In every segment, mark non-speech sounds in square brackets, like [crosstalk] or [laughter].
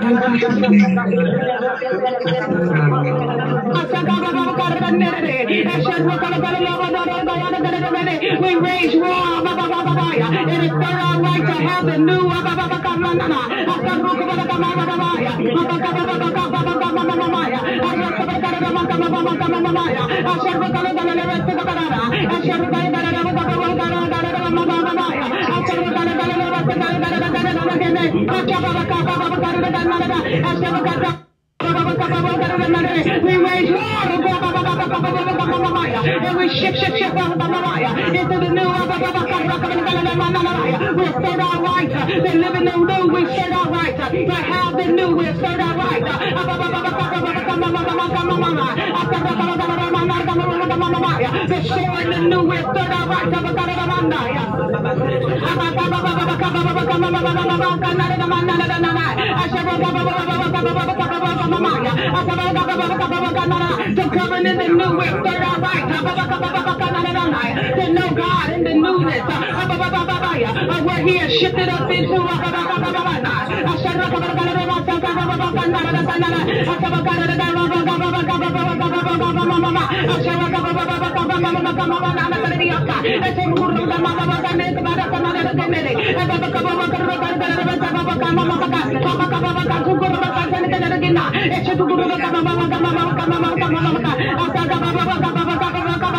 We raise war. It is not our right to have the new. Ashtabaka, Baba, Baba, Baba, Baba, Baba, Baba, we raise. And we the new. We assert our right to live. We. We assert our right. Destroying the new. We. To govern in the new. We assert our right. To God in the newness where He has shifted into. We said all right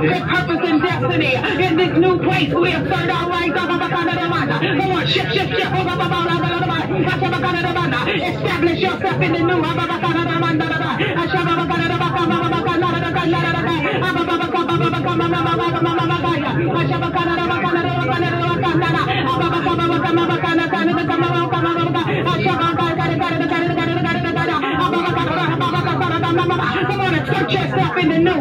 with purpose and destiny in this new place. We assert our right. Come on, shift, shift, shift. Establish yourself in the new. Come on, insert yourself in the new.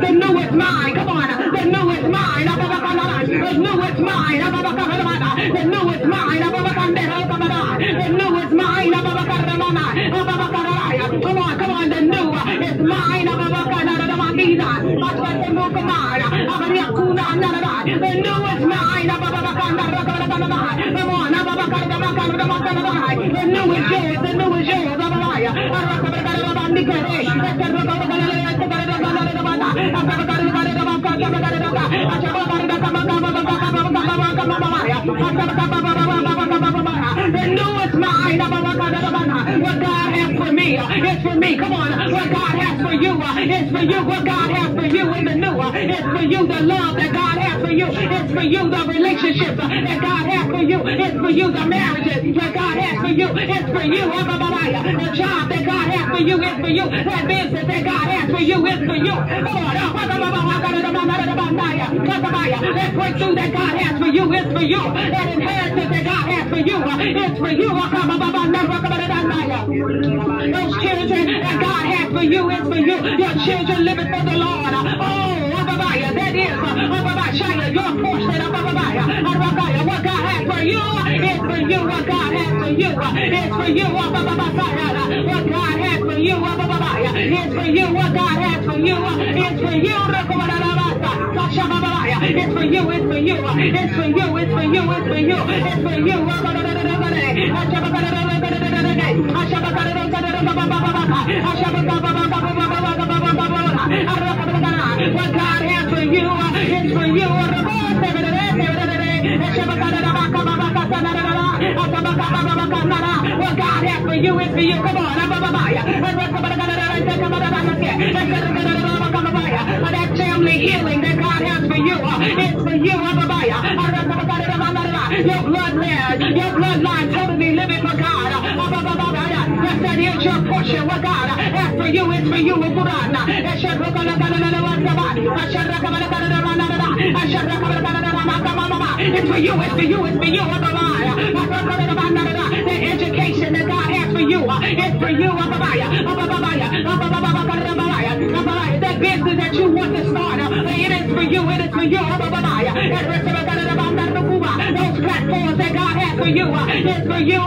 The new is mine. Come on. The new is mine. The new is mine. The new is mine. The new is mine. Come on, come on. The new is mine. The new is mine. Come on. The new is yours. The has for me is for me. Come on. What God has for you is for you. What God has for you in the new is for you. The love that God has for you is for you. The relationships that God has for you is for you. The marriages that God has for you is for you. The job that God has for you is for you. That business that God has for you is for you. Come on. That breakthrough that God has for you is for you. That inheritance that God has for you is for you. Those children that God has for you is for you. Your children living for the Lord. Oh, that is your portion. What God has for you is for you. What God has for you is for you. What God has for you is for you. What God has for you is for you. It's for you, it's for you, it's for you, it's for you, it's for you, it's for you. What God has for you is for you. What God has for you is for you. Come on. That family healing that God has for you. Uh, it's for you. Ababaya. Your bloodline, your bloodline totally living for God. Yes, that is your portion. What God has for you is for you. It's for you, it's for you, it's for you. The education that God has for you is for you. That business that you want to start, it is for you, it is for you. Those platforms that God has for you is for you.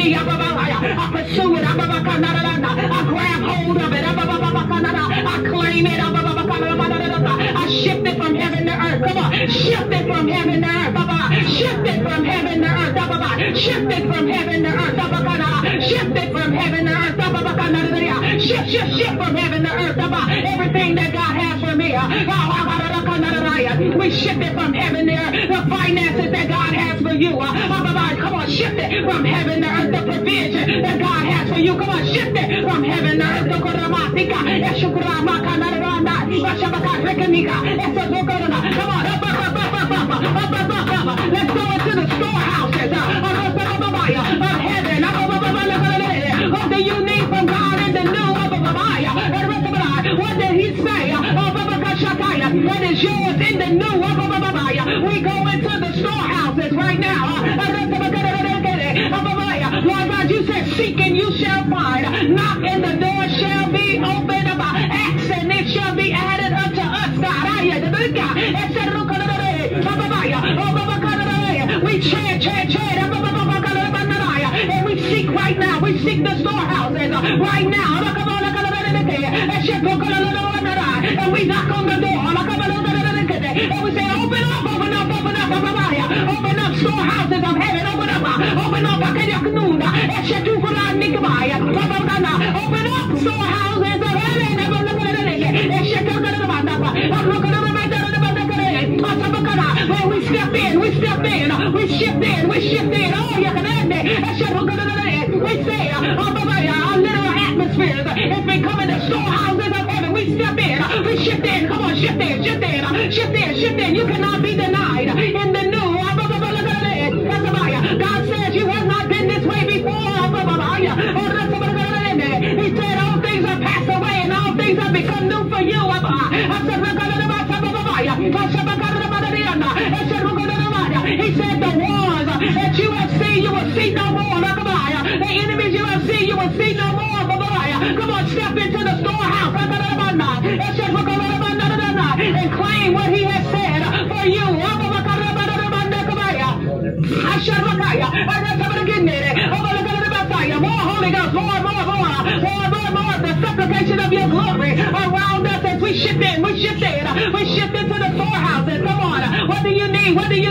Me. I pursue it. I grab hold of it. I claim it. I shift it from heaven to earth. Come on, shift it from heaven to earth. Shift it from heaven to earth. Shift it from heaven to earth. Shift it from heaven to earth. Shift, shift, shift from heaven to earth. Everything that God has for me. We shift it from In the new. We go into the storehouses right now. Lord God, you said, seek and you shall find. Knock and the door shall be opened. Ask and it shall be added unto us, God. We tread, tread, tread. And we seek right now. We seek the storehouses right now. And we Extra two for my nigga buy. Pop up gana. Open up. So houses are running. I'm not gonna let it. Extra two gonna buy. I'm not gonna let it. When we step in, we step in, we shift in, we shift in. Oh, you can end it. That's what we're gonna do. We say, oh, our literal atmospheres. It's becoming the storehouses of heaven. We step in, we shift in. Come on, shift in, shift in, shift in, shift in. You cannot be denied. In the wars that you have seen, you will see no more. The enemies you have seen, you will see no more. Come on, step into the storehouse and claim what he has said for you. More Holy Ghost, more, more, more, more, more, more. The supplication of your glory around us as we shift in, we shift in, we shift into the storehouses. Come on. What do you need? What do you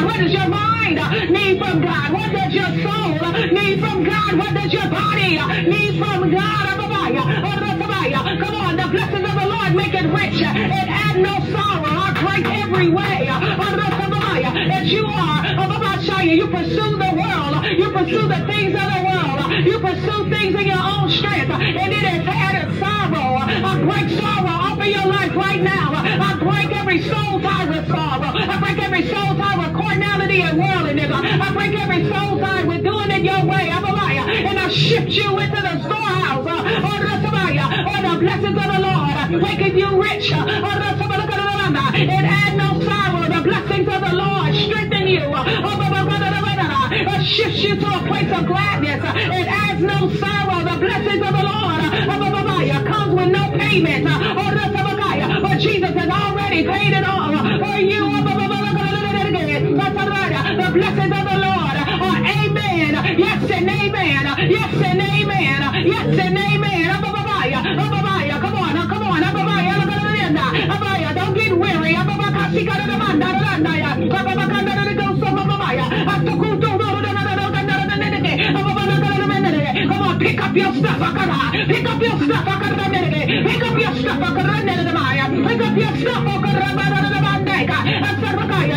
God? What does your mind need from God? What does your soul need from God? What does your body need from God? Come on, the blessings of the Lord make it rich and add no sorrow. I great every way. As you are, you pursue the world. You pursue the things of the world. You pursue things in your own strength. And it has added sorrow, I break sorrow over your life right now. I break every soul tyrant sorrow. I break every soul tyrant carnality and worldliness. I break every soul tie with doing it your way. I'm a liar. And I shift you into the storehouse. Uh, or the Samaya. Or the blessings of the Lord. Making you rich. Uh, or the and add no sorrow. The blessings of the Lord strengthen you. Uh, shifts you to a place of gladness and adds no sorrow. The blessings of the up your stuff, Akara. Pick up your stuff, Akara. Pick up your stuff, Akara. Pick up your stuff, Akara.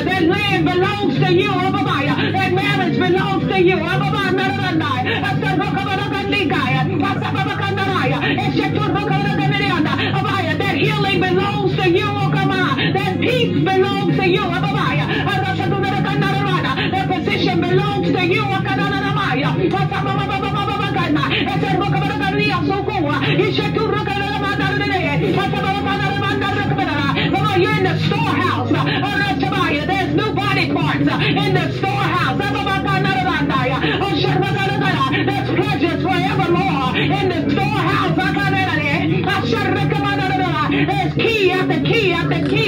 That land belongs to you, Ababaya. That marriage belongs to you, Ababaya. in the storehouse. There's pleasures forevermore in the storehouse. There's key after key after key.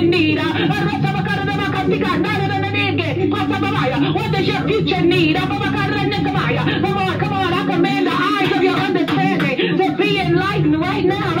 in need. What does your future need? Come on, come on, I command the eyes of your understanding to be enlightened right now.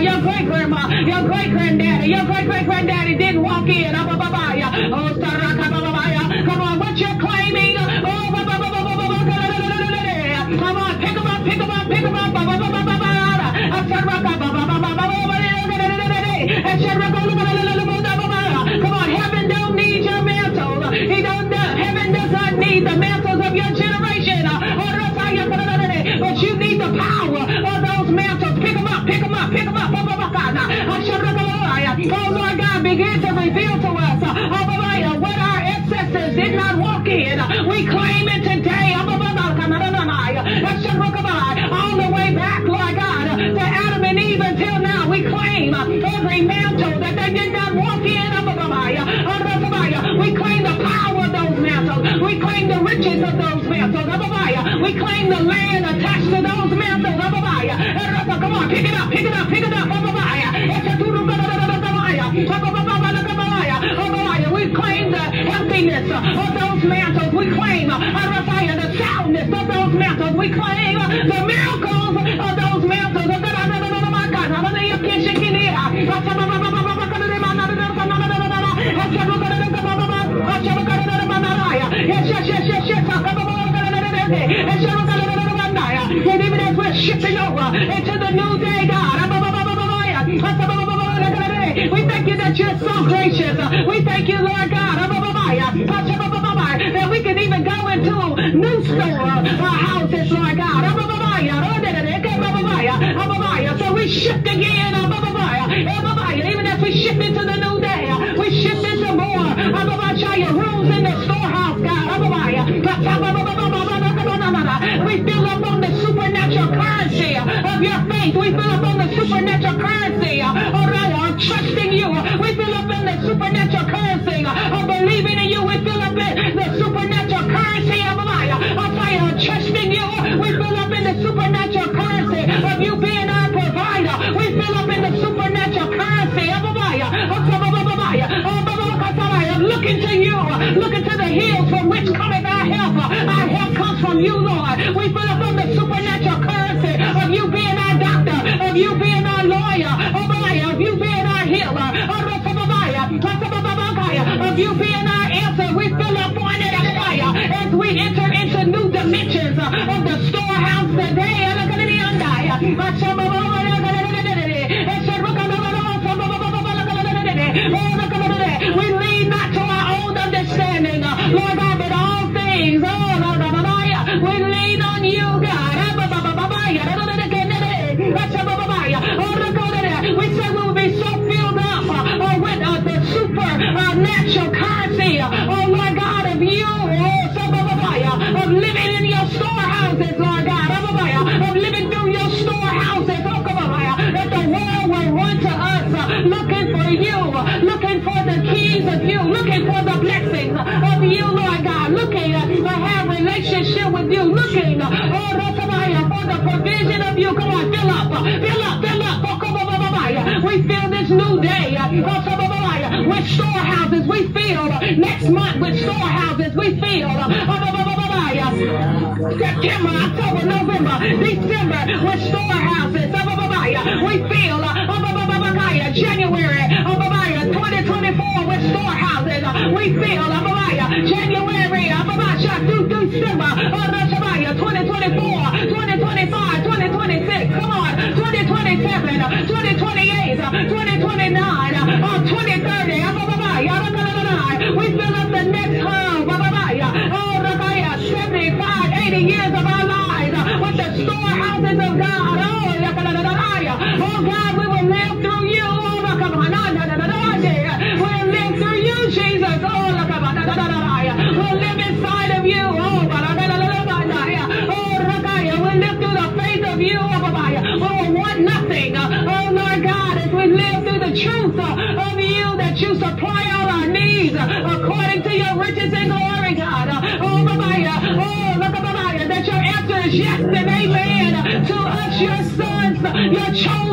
your great grandma, your great granddaddy, your great great granddaddy didn't walk in. Uh, bah, bah, bah. begin to reveal to us, uh, Abba, what our ancestors did not walk in. We claim it today. Abba, supernatural. Oh, come on, for the provision of you. Come on, fill up, fill up, fill up. Oh, come on, we fill this new day. Oh, come on, with storehouses we fill. Uh, next month with storehouses we fill. Oh, uh, September, October, November, December with storehouses. We fill. Uh, January, uh, Mariah, 2024 with storehouses. We fill, uh, Mariah, January, uh, Mariah, through December, uh, Mariah, 2024, 2025, 2026, come on, 2027, uh, 2028, uh, 2029, uh, 2030, uh, Mariah, we fill up the next hub. truth of you that you supply all our needs according to your riches and glory, God. Oh, Messiah. Oh, look at Messiah. That your answer is yes and amen to us, your sons, your children.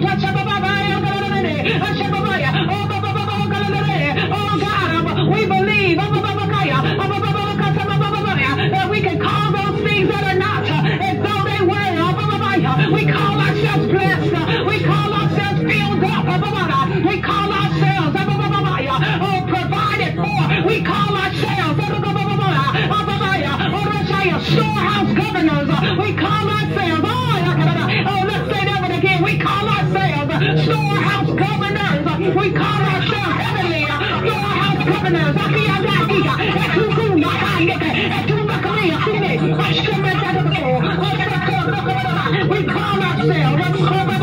Watch out! We call ourselves heavenly. Uh, You're house governors. I feel y'all got here. That's do not my nigga. That's who the clear. See me. I should have said the before. We call ourselves. Uh,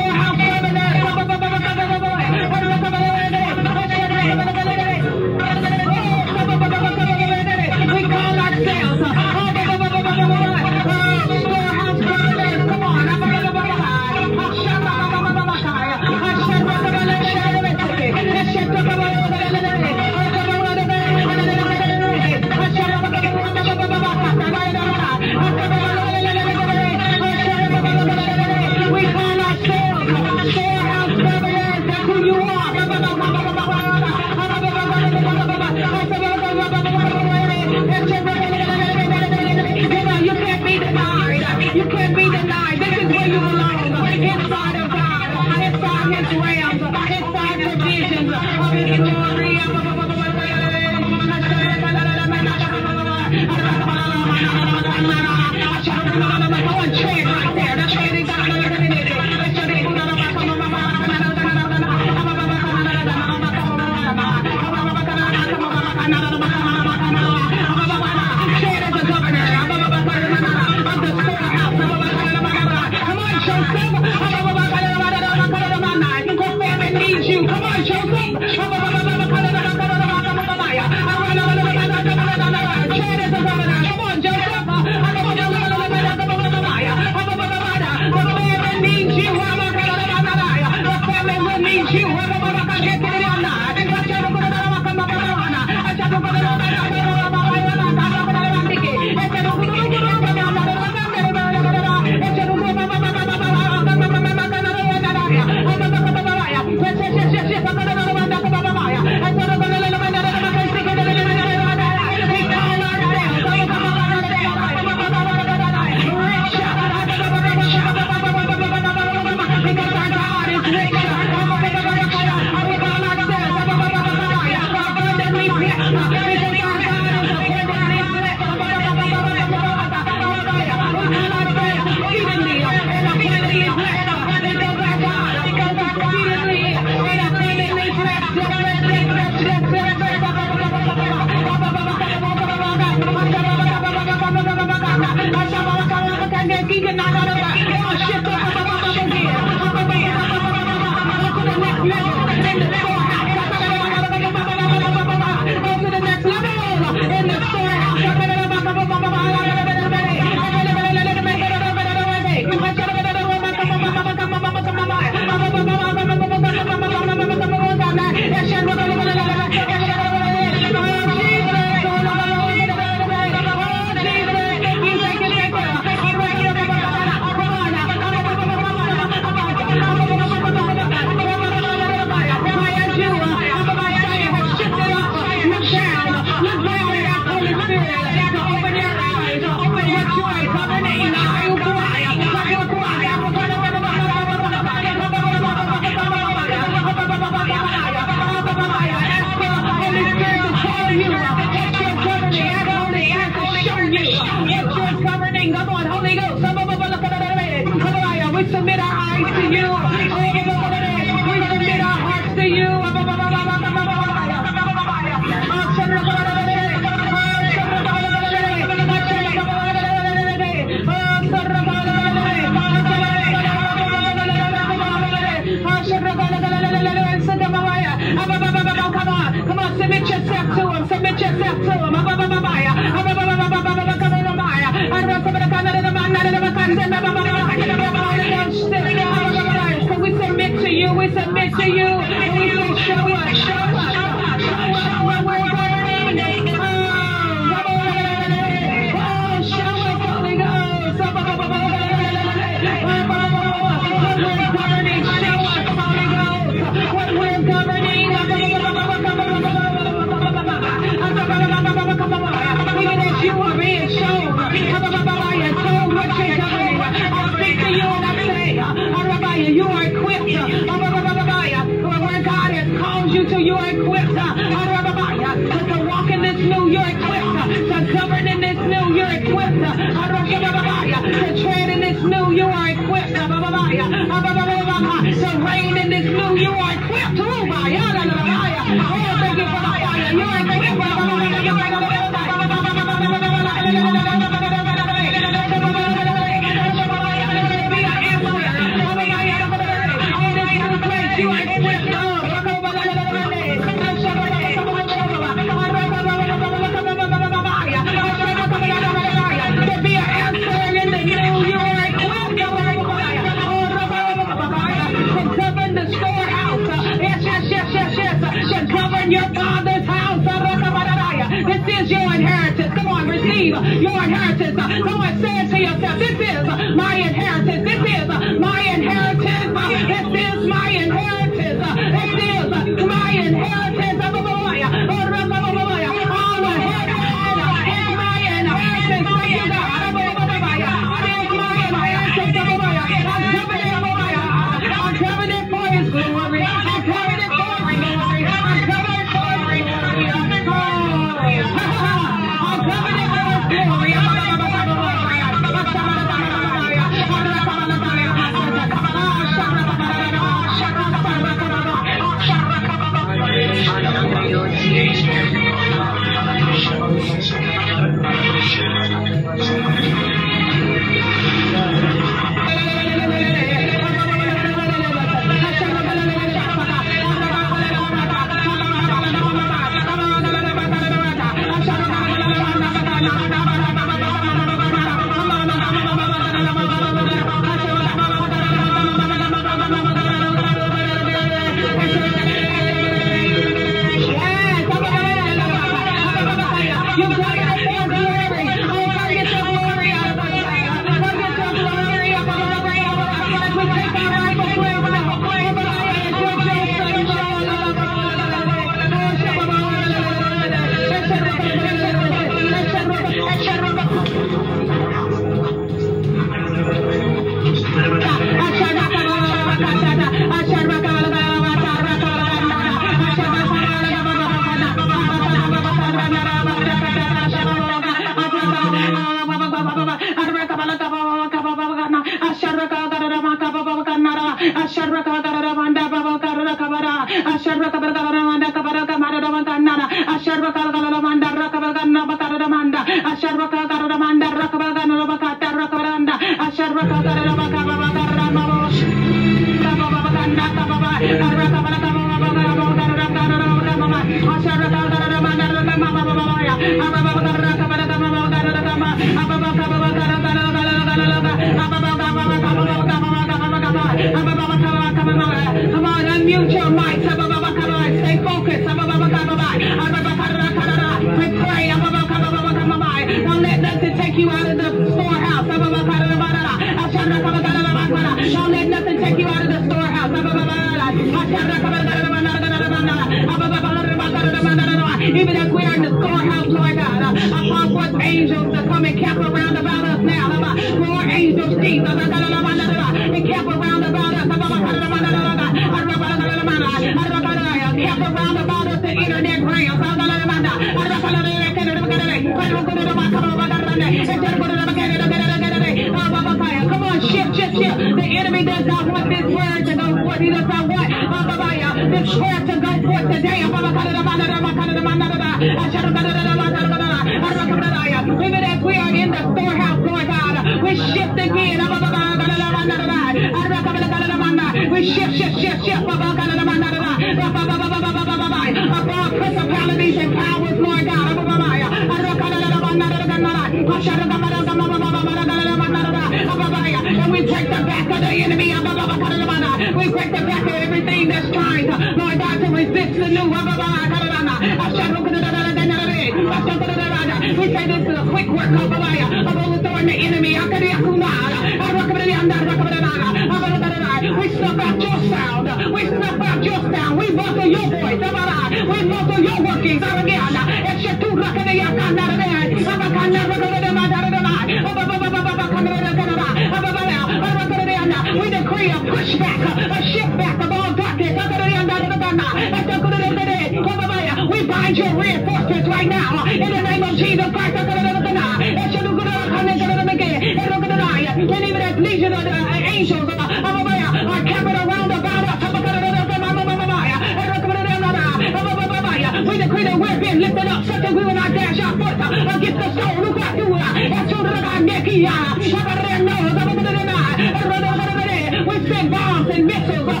and missiles, with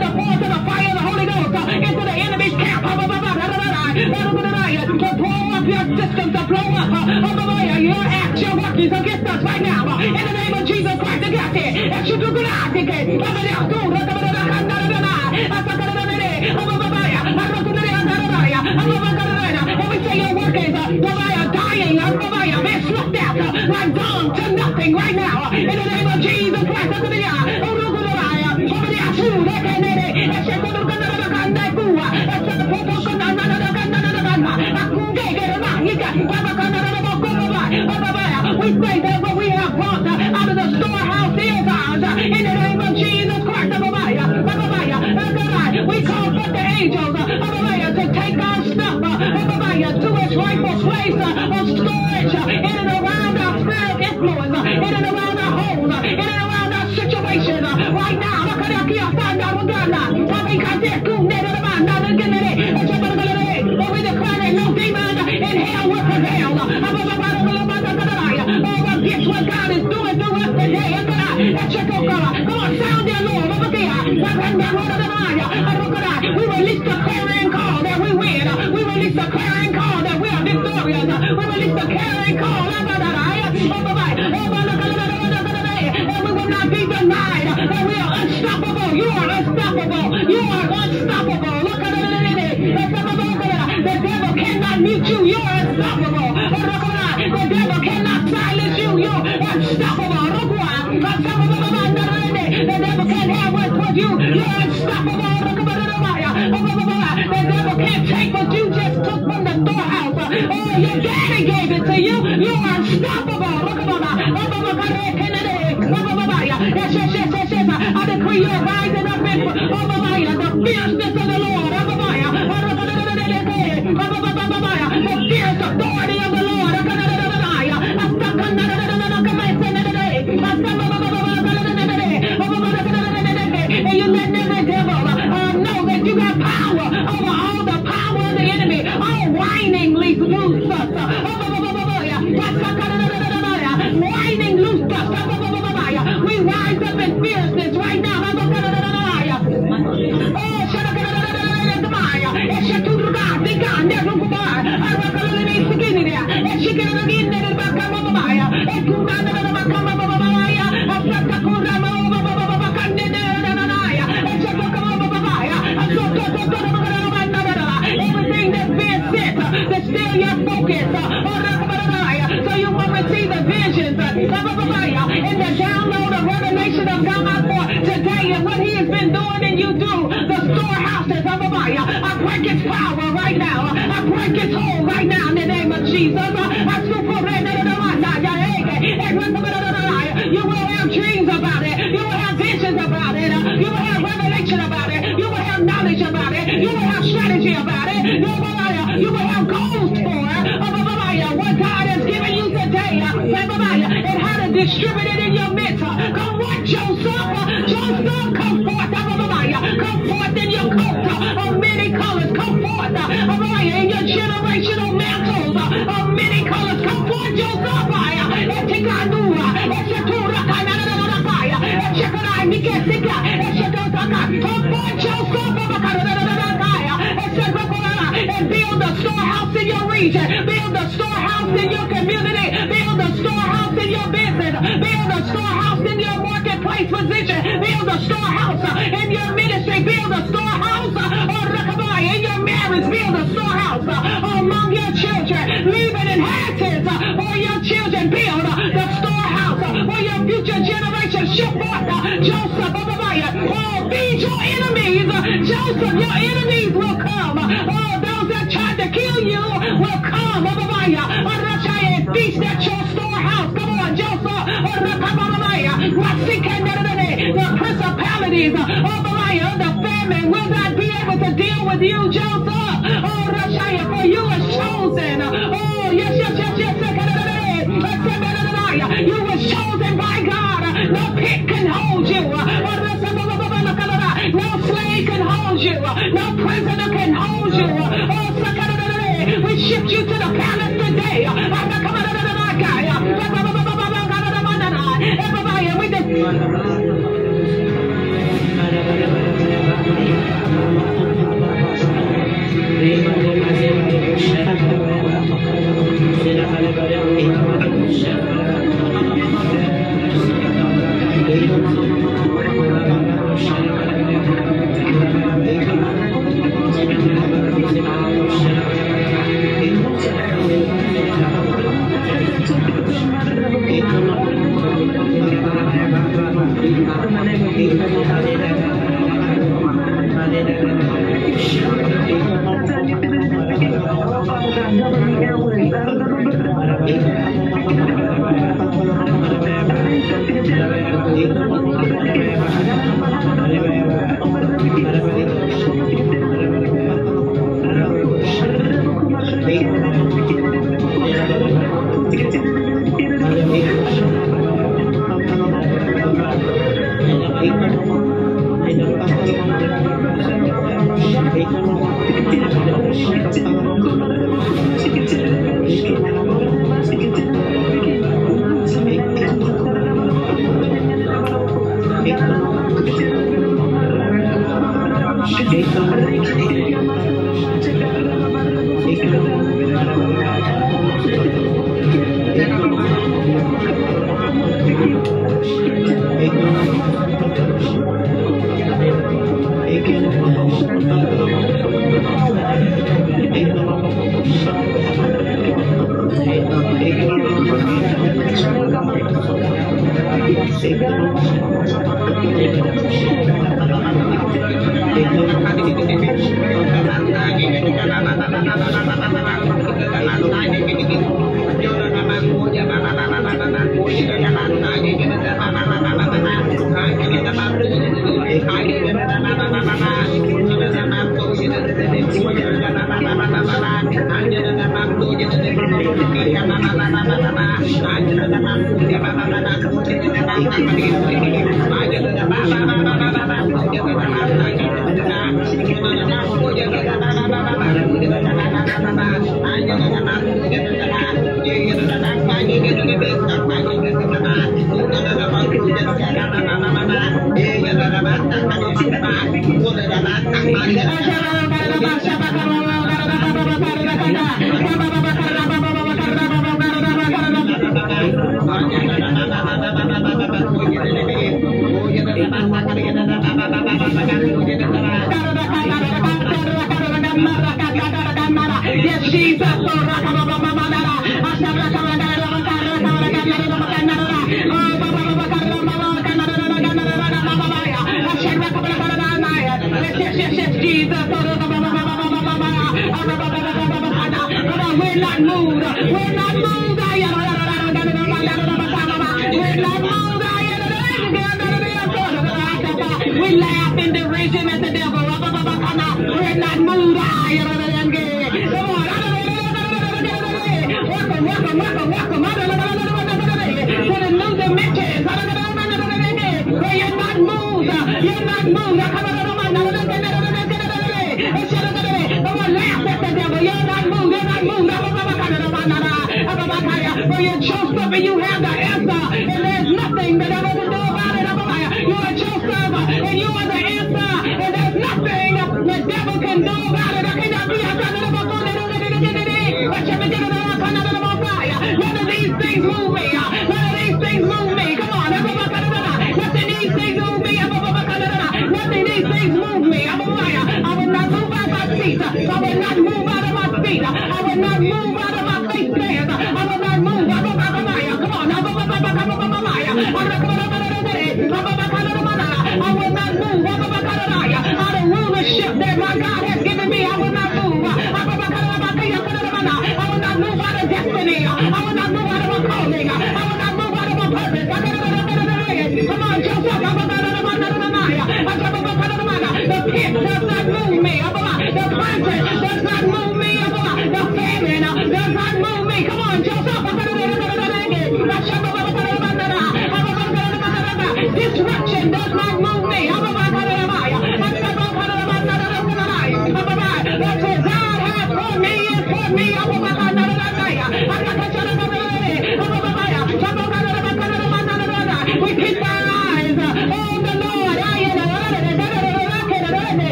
the force of the fire of the Holy Ghost into the enemy's camp, to blow up your systems, to blow up your acts, your workings against us right now, in the name of Jesus Christ, the God and we say your workers, Babaya, dying, Babaya, they're snuffed like dung to nothing right now. We release the clarion call that we win. We release the clarion call that we are victorious. We release the clarion call. And we will not be denied. That we are unstoppable. You are unstoppable. You are unstoppable. Come forth uh, in your generational mantles uh, of many colors. Come forth, Joseph. Uh, and build a storehouse in your region. Build a storehouse in your community. Build a storehouse in your business. Build a storehouse in your marketplace position. Build a storehouse in your ministry. Build a storehouse inheritance uh, for your children. Build uh, the storehouse uh, for your future generations. Ship forth Joseph. Oh, feed your enemies. Joseph, your enemies will come. Oh, those that tried to kill you will come. Oh, and feast at your storehouse. Come on, Joseph. Oh, the principalities oh, of the famine will not be able to deal with you, Joseph. Oh, Thank you.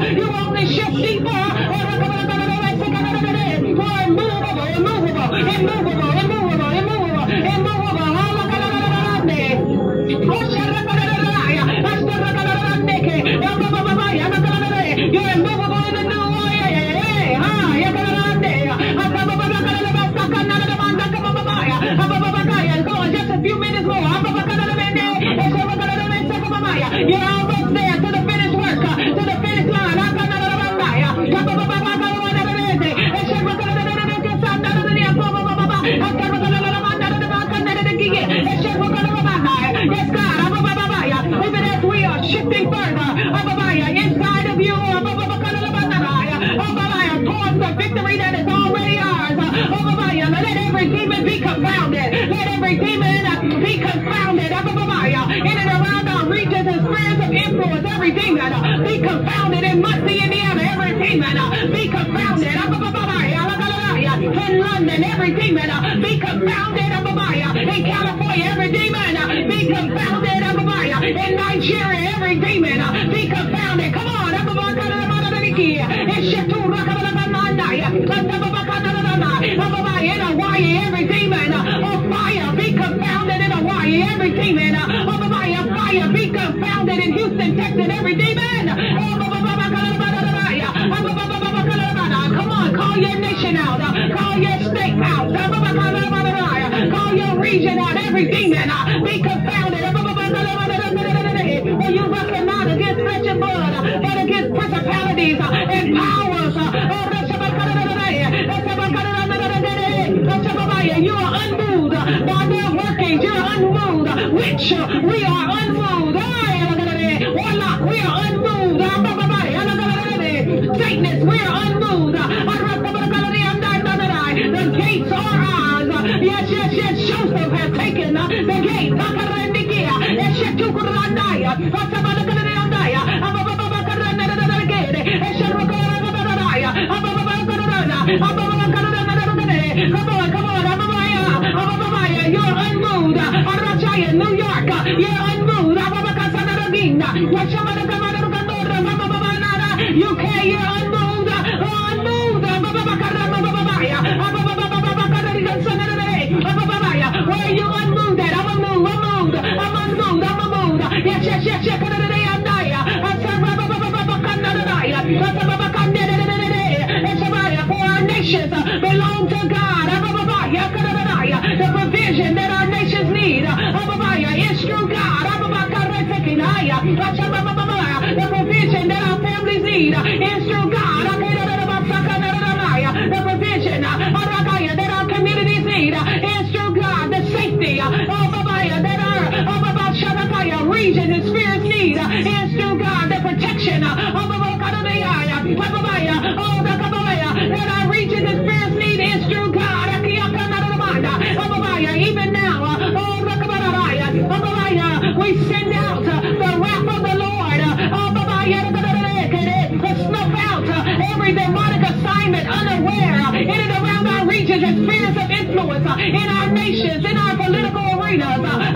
You won't miss your. every demon uh, be confounded of Maya. In California, every demon uh, be confounded of Maya. In Nigeria, every demon vision on every demon, uh, be confounded. When you reckon not against flesh and blood, uh, but against principalities uh, and powers. Uh, oh, you are unmoved by their workings. You're unmoved. Witch, we are unmoved. We are unmoved. The provision that our families need nations, in our political arenas. Uh,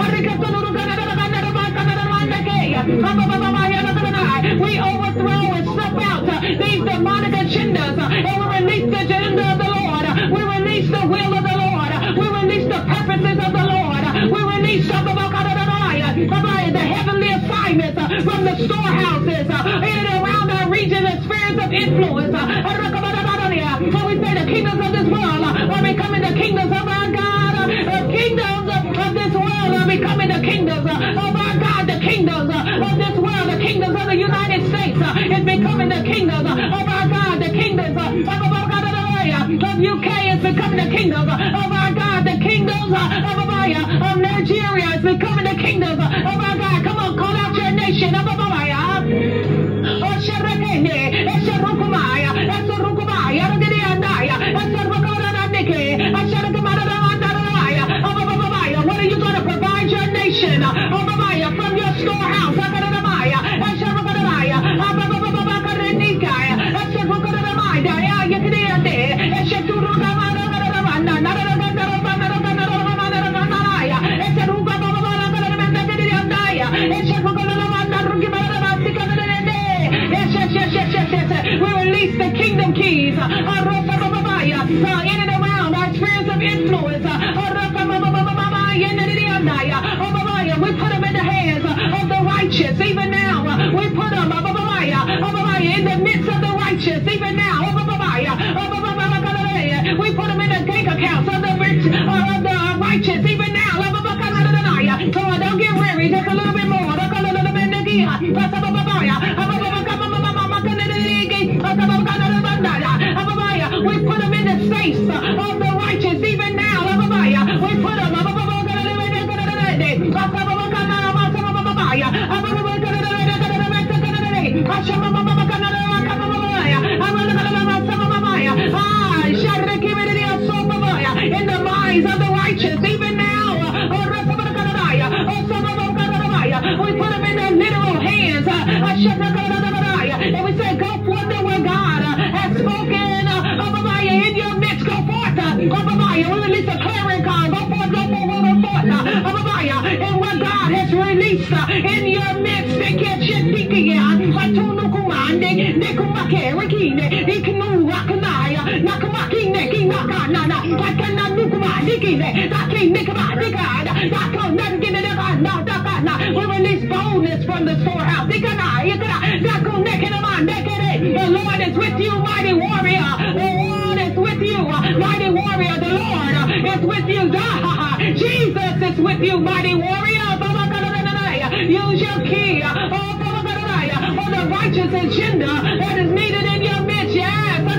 we overthrow and snuff out uh, these demonic agendas uh, and we release the agenda of the Lord. We release the will of the Lord. We release the purposes of the Lord. We release the heavenly assignments from the storehouses in and around our region and spheres of influence. Kingdoms of our God. The kingdoms of UK is becoming the kingdom of our God. The kingdoms of Abaya of Nigeria is becoming the kingdoms of our God. Come nakon nakine nakana, nakana. We release boldness from the Lord is with you, mighty warrior. The Lord is with you, mighty warrior. The Lord is with you. Jesus is with you, mighty warrior. Use your key. Oh, for the righteous agenda that is needed in your midst. Yes. Oh,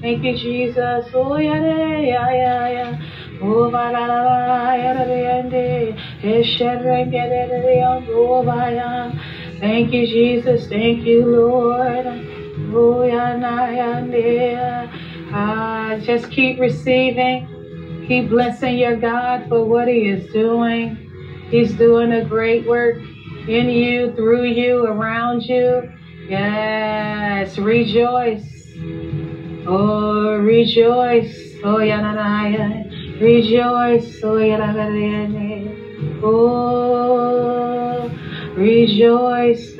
Thank you, Jesus. Oh, yeah, yeah, yeah, yeah. Oh, ba, la, la, la, la, la, la, Hey, Shadrach, oh. Thank you, Jesus. Thank you, Lord. Oh, yeah, na, yeah, yeah. Ah, just keep receiving. Keep blessing your God for what He is doing. He's doing a great work in you, through you, around you. Yes, rejoice. Oh, rejoice. Oh, yananaya. Rejoice. Oh, yananaya. Oh, rejoice.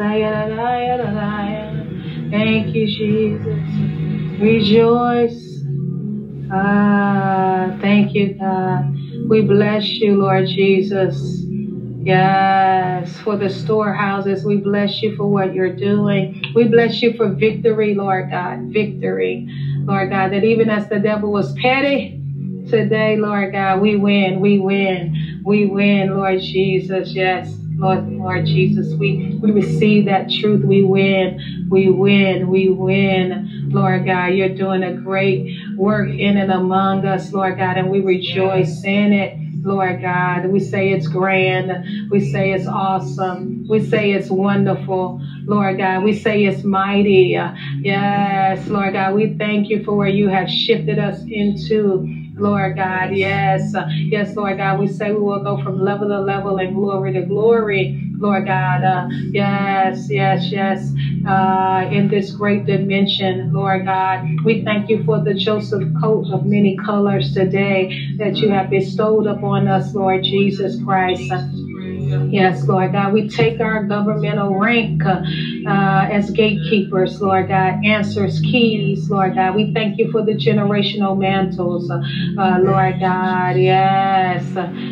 Thank you, Jesus. Rejoice. Ah, thank you, God. We bless you, Lord Jesus. Yes, for the storehouses. We bless you for what you're doing. We bless you for victory, Lord God. Victory, Lord God, that even as the devil was petty, today, Lord God, we win, we win, we win, Lord Jesus. Yes, Lord, Lord Jesus, we, we receive that truth. We win, we win, we win. Lord God, you're doing a great work in and among us, Lord God, and we rejoice in it. Lord God. We say it's grand. We say it's awesome. We say it's wonderful. Lord God, we say it's mighty. Yes, Lord God, we thank you for where you have shifted us into. Lord God, yes, yes, Lord God, we say we will go from level to level and glory to glory. Lord God. Uh, yes, yes, yes. Uh, in this great dimension, Lord God. We thank you for the Joseph coat of many colors today that you have bestowed upon us, Lord Jesus Christ. Yes, Lord God. We take our governmental rank uh, uh, as gatekeepers, Lord God, answers, keys, Lord God. We thank you for the generational mantles, uh, uh Lord God. Yes,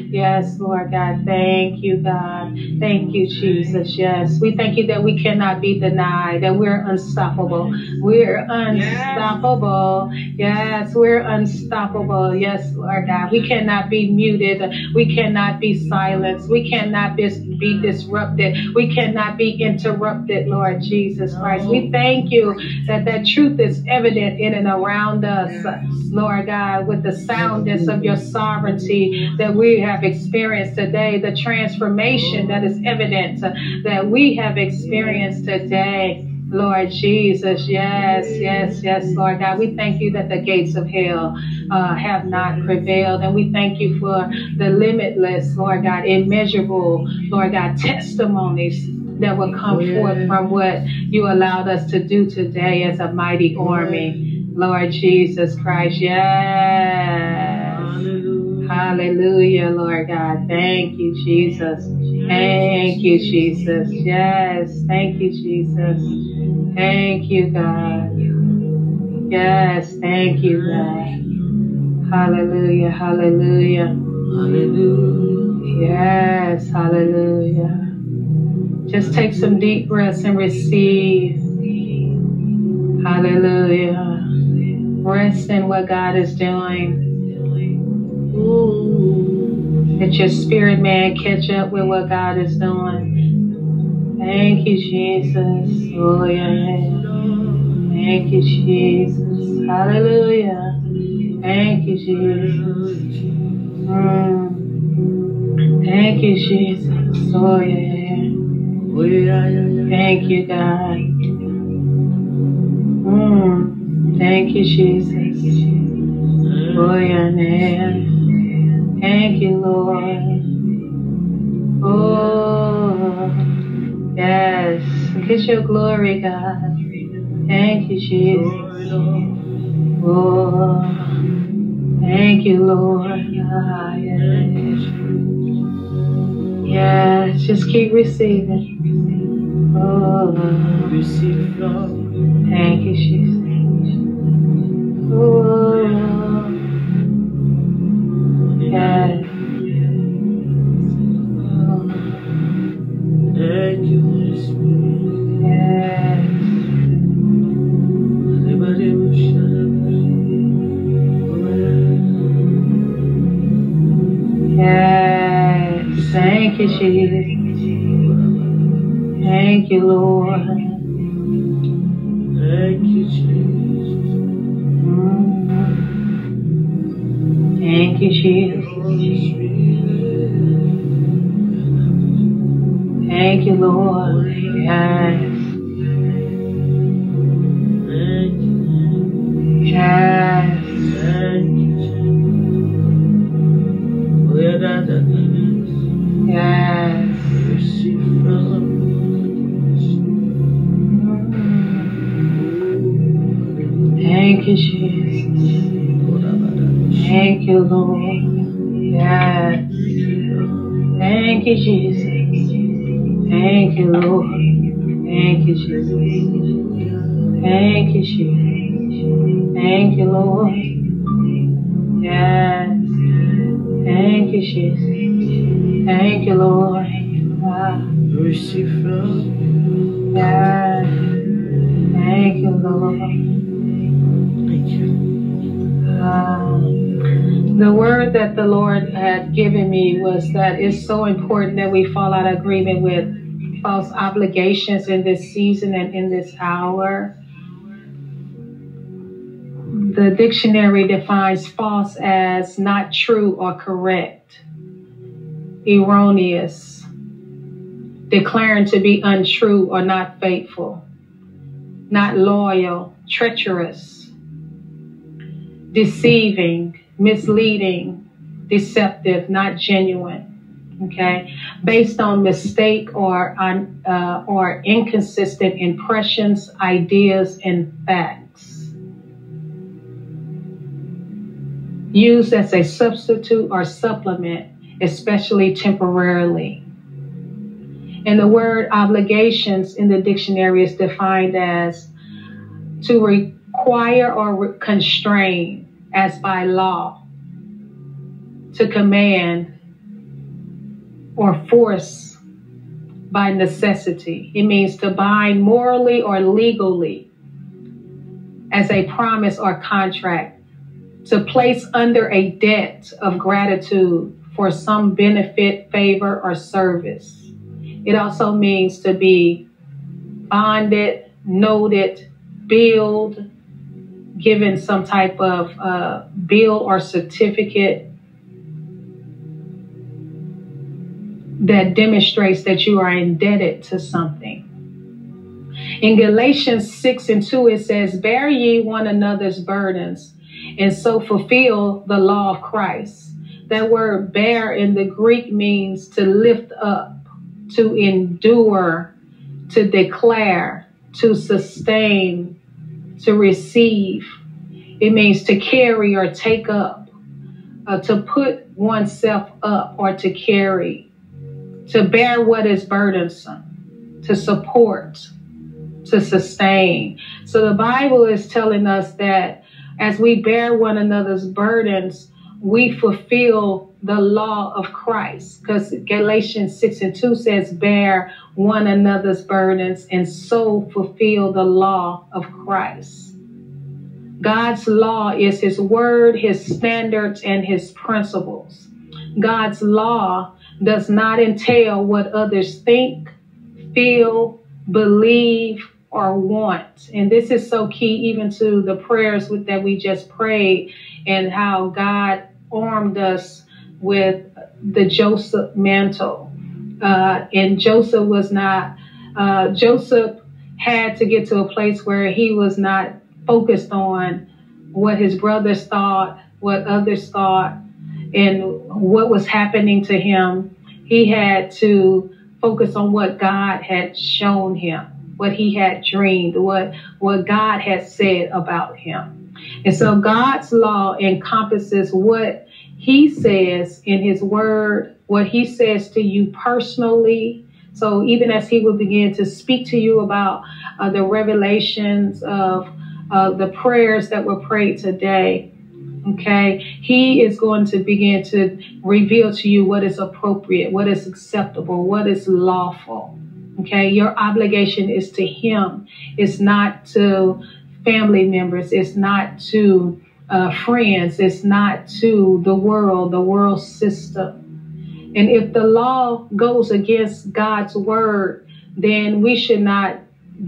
yes, Lord God. Thank you, God. Thank you, Jesus. Yes, we thank you that we cannot be denied, that we're unstoppable. We're unstoppable. Yes, we're unstoppable. Yes, Lord God. We cannot be muted. We cannot be silenced. We cannot cannot be disrupted. We cannot be interrupted, Lord Jesus Christ. We thank you that that truth is evident in and around us, Lord God, with the soundness of your sovereignty that we have experienced today, the transformation that is evident that we have experienced today. Lord Jesus, yes, yes, yes, Lord God. We thank you that the gates of hell uh, have not prevailed. And we thank you for the limitless, Lord God, immeasurable, Lord God, testimonies that will come yeah. forth from what you allowed us to do today as a mighty army. Lord Jesus Christ, yes. Hallelujah. Lord God. Thank you, Jesus. Thank you, Jesus. Yes. Thank you, Jesus. Thank you, God. Yes, thank you, God. Hallelujah, hallelujah. Hallelujah. Yes, hallelujah. Just take some deep breaths and receive. Hallelujah. Rest in what God is doing. Let your spirit man catch up with what God is doing. Thank you, Jesus. Oh, yeah. Thank you, Jesus. Hallelujah. Thank you, Jesus. Mm. Thank you, Jesus. Oh, yeah. Thank you, God. Mm. Thank you, Jesus. Oh, yeah. Thank you, Lord. Oh. Yes. Get your glory, God. Thank you, Jesus. Oh, thank you, Lord. Yes. yes. Just keep receiving. Oh, thank you, Jesus. Oh, yes. Thank you. Yes. Thank you, Jesus. Thank you, Lord. Thank you, Jesus. Thank you, Jesus. Thank you, Lord. Yes. Yes. Yes. Thank you, Jesus. Thank you, Lord. Yes. Thank you, Jesus. Thank you, Lord. Thank you, Jesus. Thank you, Jesus. Thank you, Lord. Yes. Thank you, Jesus. Thank you, Lord. Mercy from. Yeah. Thank you, Lord. The word that the Lord had given me was that it's so important that we fall out of agreement with false obligations in this season and in this hour. The dictionary defines false as not true or correct, erroneous, declaring to be untrue or not faithful, not loyal, treacherous, deceiving, misleading, deceptive, not genuine. Okay, based on mistake or on uh, or inconsistent impressions, ideas, and facts. Used as a substitute or supplement, especially temporarily. And the word obligations in the dictionary is defined as to require or re- constrain as by law, to command or force by necessity. It means to bind morally or legally as a promise or contract, to place under a debt of gratitude for some benefit, favor, or service. It also means to be bonded, noted, billed, given some type of uh, bill or certificate that demonstrates that you are indebted to something. In Galatians 6 and 2, it says, Bear ye one another's burdens, and so fulfill the law of Christ. That word bear in the Greek means to lift up, to endure, to declare, to sustain, to receive. It means to carry or take up, uh, to put oneself up or to carry, to bear what is burdensome, to support, to sustain. So the Bible is telling us that as we bear one another's burdens, we fulfill the law of Christ because Galatians 6 and 2 says, Bear one another's burdens and so fulfill the law of Christ. God's law is His word, His standards, and His principles. God's law does not entail what others think, feel, believe, or want. And this is so key even to the prayers that we just prayed and how God armed us with the Joseph mantle. Uh, and Joseph was not, uh, Joseph had to get to a place where he was not focused on what his brothers thought, what others thought, and what was happening to him. He had to focus on what God had shown him, what he had dreamed, what, what God had said about him. And so God's law encompasses what he says in his word, what he says to you personally. So even as he will begin to speak to you about uh, the revelations of uh, the prayers that were prayed today, okay, he is going to begin to reveal to you what is appropriate, what is acceptable, what is lawful. Okay, your obligation is to him. It's not to family members. It's not to uh, friends. It's not to the world, the world system. And if the law goes against God's word, then we should not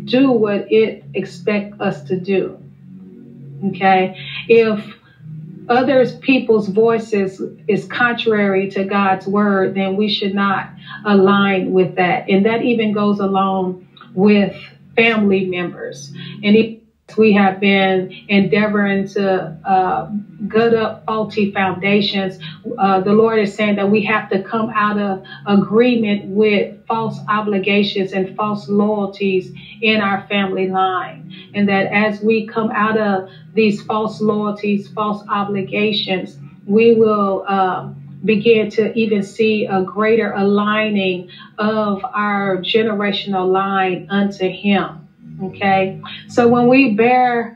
do what it expects us to do. Okay. If other people's voices is contrary to God's word, then we should not align with that. And that even goes along with family members. And we have been endeavoring to uh, gut up faulty foundations. Uh, the Lord is saying that we have to come out of agreement with false obligations and false loyalties in our family line. And that as we come out of these false loyalties, false obligations, we will uh, begin to even see a greater aligning of our generational line unto Him. Okay. So when we bear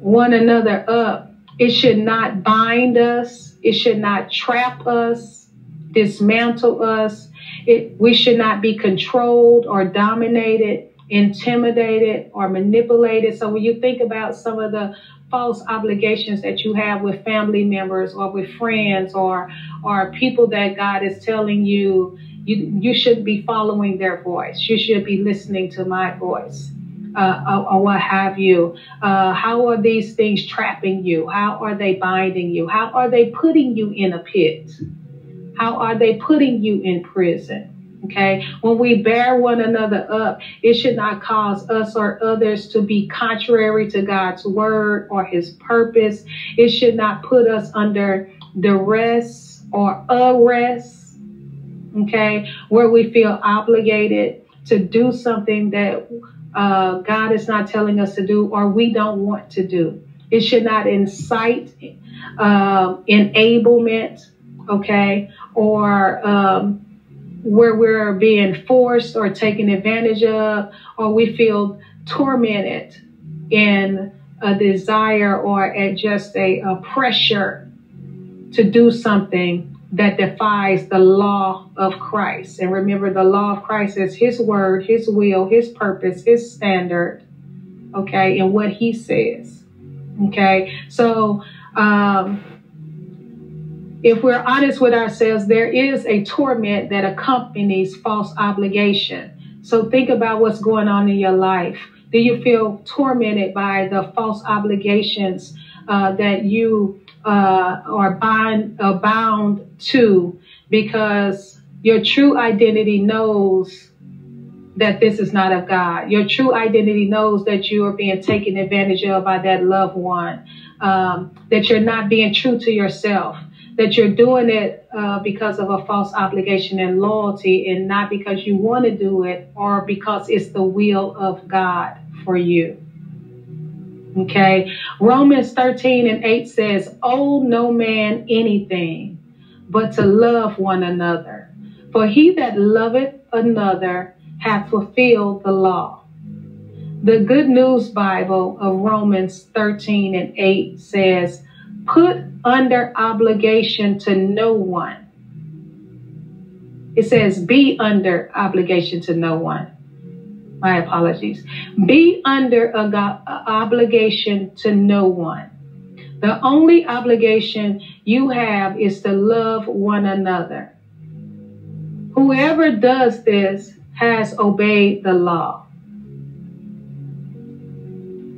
one another up, it should not bind us. It should not trap us, dismantle us. It, we should not be controlled or dominated, intimidated or manipulated. So when you think about some of the false obligations that you have with family members or with friends or or people that God is telling you you you should be following their voice. You should be listening to my voice. Uh, or, or, what have you? Uh, how are these things trapping you? How are they binding you? How are they putting you in a pit? How are they putting you in prison? Okay. When we bear one another up, it should not cause us or others to be contrary to God's word or his purpose. It should not put us under duress or arrest. Okay. Where we feel obligated to do something that uh, God is not telling us to do or we don't want to do. It should not incite uh, enablement, okay, or um, where we're being forced or taken advantage of, or we feel tormented in a desire or at just a, a pressure to do something that defies the law of Christ. And remember, the law of Christ is His word, His will, His purpose, His standard, okay, and what He says. Okay, so um, if we're honest with ourselves, there is a torment that accompanies false obligation. So think about what's going on in your life. Do you feel tormented by the false obligations uh, that you uh, are bind, uh, bound to because your true identity knows that this is not of God. Your true identity knows that you are being taken advantage of by that loved one, um, that you're not being true to yourself that you're doing it uh, because of a false obligation and loyalty and not because you want to do it or because it's the will of God for you. Okay. Romans 13 and 8 says, Owe no man anything but to love one another. For he that loveth another hath fulfilled the law. The Good News Bible of Romans 13 and 8 says, Put under obligation to no one. It says, be under obligation to no one. My apologies. Be under a, go- obligation to no one. The only obligation you have is to love one another. Whoever does this has obeyed the law.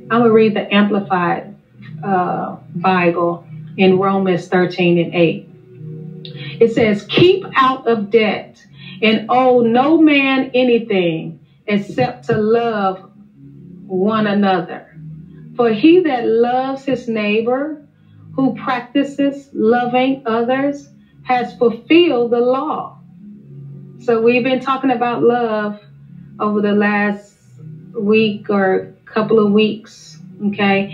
I'm going to read the Amplified uh, Bible in Romans 13 and 8. It says, Keep out of debt and owe no man anything except to love one another. For he that loves his neighbor, who practices loving others, has fulfilled the law. So we've been talking about love over the last week or couple of weeks. Okay.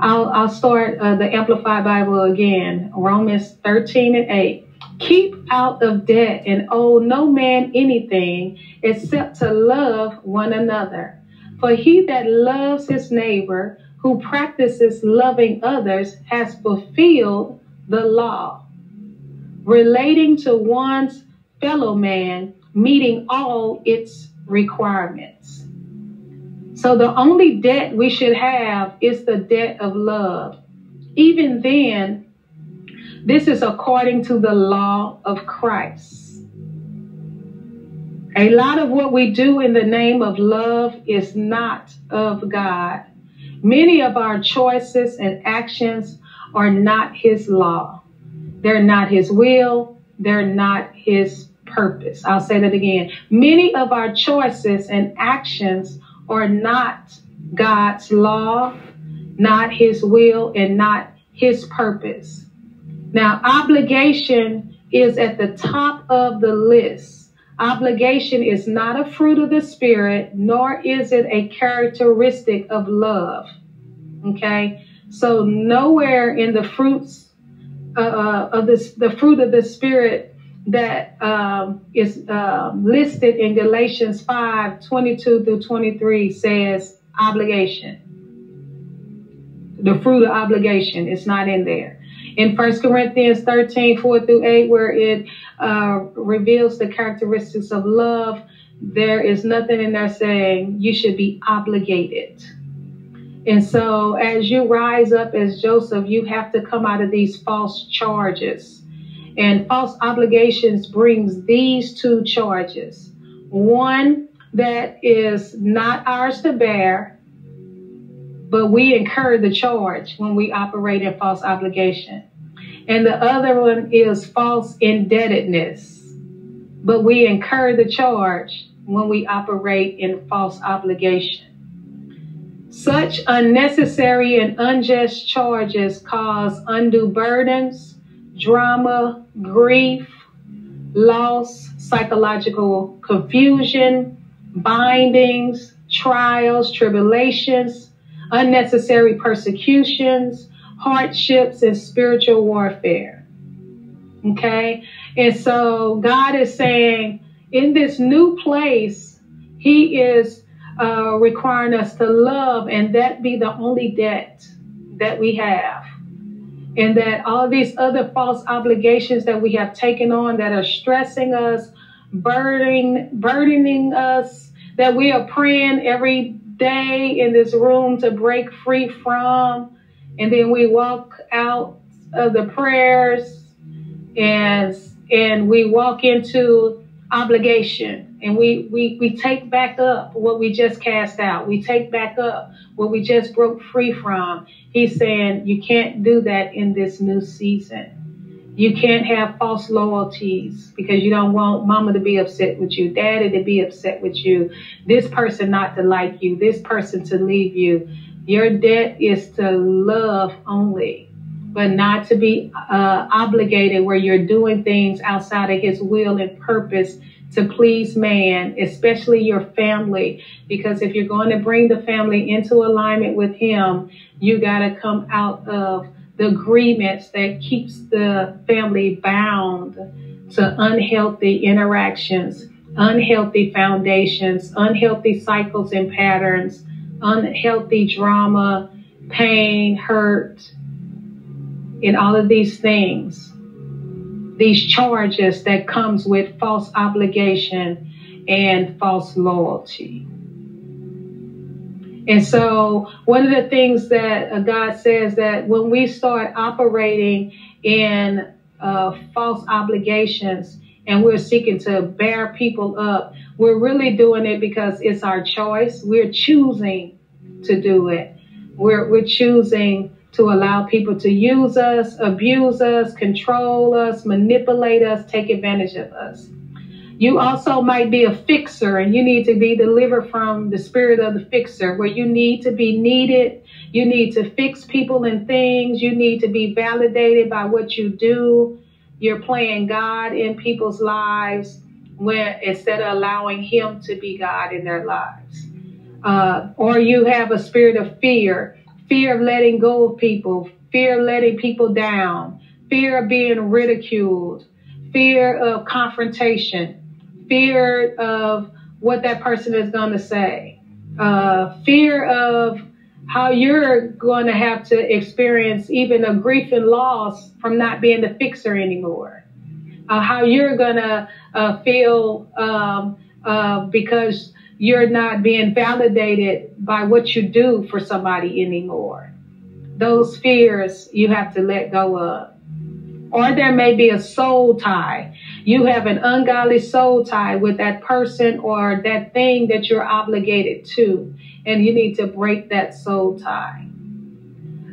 I'll, I'll start uh, the Amplified Bible again, Romans 13 and 8. Keep out of debt and owe no man anything except to love one another. For he that loves his neighbor, who practices loving others, has fulfilled the law. Relating to one's fellow man, meeting all its requirements. So the only debt we should have is the debt of love. Even then, this is according to the law of Christ. A lot of what we do in the name of love is not of God. Many of our choices and actions are not His law. They're not His will. They're not His purpose. I'll say that again. Many of our choices and actions are not God's law, not his will, and not his purpose. Now, obligation is at the top of the list. Obligation is not a fruit of the spirit, nor is it a characteristic of love. Okay? So nowhere in the fruits uh, uh of this, the fruit of the spirit that um, is uh, listed in Galatians 5 22 through 23 says obligation. The fruit of obligation is not in there. In 1 Corinthians 13, 4 through 8, where it uh, reveals the characteristics of love, there is nothing in there saying you should be obligated. And so as you rise up as Joseph, you have to come out of these false charges. And false obligations brings these two charges. One that is not ours to bear, but we incur the charge when we operate in false obligation. And the other one is false indebtedness, but we incur the charge when we operate in false obligation. Such unnecessary and unjust charges cause undue burdens, drama, grief, loss, psychological confusion, bindings, trials, tribulations, unnecessary persecutions, hardships, and spiritual warfare. Okay? And so God is saying, in this new place, He is uh, requiring us to love, and that be the only debt that we have. And that all these other false obligations that we have taken on that are stressing us, burdening, burdening us, that we are praying every day in this room to break free from. And then we walk out of the prayers and and we walk into obligation. And we, we we take back up what we just cast out. We take back up what we just broke free from. He's saying you can't do that in this new season you can't have false loyalties because you don't want mama to be upset with you daddy to be upset with you this person not to like you this person to leave you your debt is to love only but not to be uh, obligated where you're doing things outside of his will and purpose to please man, especially your family. Because if you're going to bring the family into alignment with him, you got to come out of the agreements that keeps the family bound to unhealthy interactions, unhealthy foundations, unhealthy cycles and patterns, unhealthy drama, pain, hurt, and all of these things, these charges that comes with false obligation and false loyalty. And so one of the things that uh, God says that when we start operating in uh, false obligations and we're seeking to bear people up, we're really doing it because it's our choice. We're choosing to do it. We're, we're choosing to allow people to use us, abuse us, control us, manipulate us, take advantage of us. You also might be a fixer and you need to be delivered from the spirit of the fixer where you need to be needed. You need to fix people and things. You need to be validated by what you do. You're playing God in people's lives when instead of allowing him to be God in their lives. Uh, or you have a spirit of fear fear of letting go of people, fear of letting people down, fear of being ridiculed, fear of confrontation, fear of what that person is going to say, uh, fear of how you're going to have to experience even a grief and loss from not being the fixer anymore. Uh, how you're going to uh, feel um, uh, because you're not being validated by what you do for somebody anymore. Those fears you have to let go of. Or there may be a soul tie. You have an ungodly soul tie with that person or that thing that you're obligated to, and you need to break that soul tie.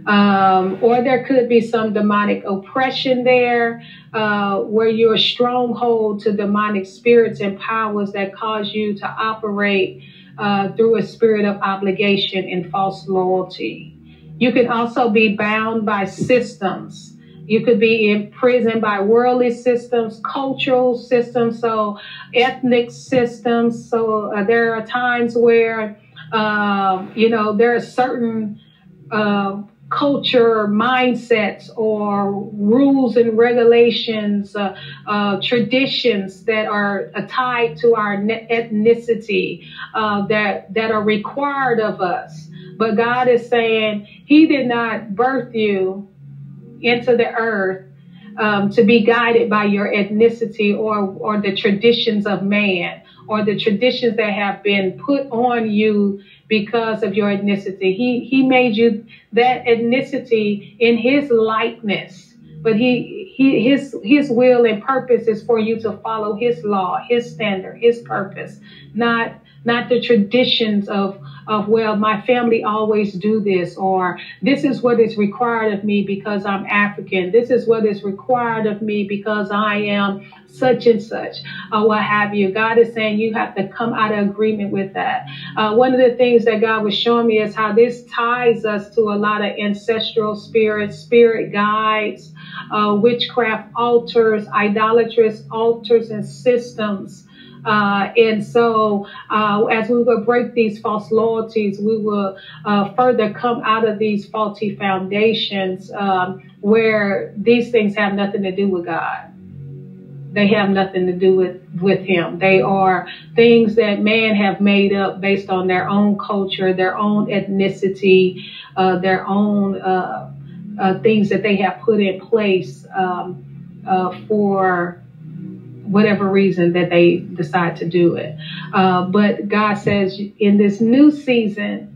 Um, or there could be some demonic oppression there, uh, where you're a stronghold to demonic spirits and powers that cause you to operate uh, through a spirit of obligation and false loyalty. You can also be bound by systems. You could be imprisoned by worldly systems, cultural systems, so ethnic systems. So uh, there are times where, uh, you know, there are certain uh, culture mindsets or rules and regulations, uh, uh, traditions that are tied to our ethnicity uh, that that are required of us. But God is saying He did not birth you into the earth um, to be guided by your ethnicity or, or the traditions of man or the traditions that have been put on you because of your ethnicity. He, he made you that ethnicity in his likeness, but he, his, his will and purpose is for you to follow his law, his standard, his purpose, not, not the traditions of, of, well, my family always do this, or this is what is required of me because I'm African. This is what is required of me because I am such and such, or what have you. God is saying you have to come out of agreement with that. Uh, one of the things that God was showing me is how this ties us to a lot of ancestral spirits, spirit guides, uh, witchcraft altars, idolatrous altars and systems. Uh, and so, uh, as we will break these false loyalties, we will uh, further come out of these faulty foundations um, where these things have nothing to do with God. They have nothing to do with, with him. They are things that man have made up based on their own culture, their own ethnicity, uh, their own uh, uh, things that they have put in place um, for whatever reason that they decide to do it. Uh, but God says in this new season,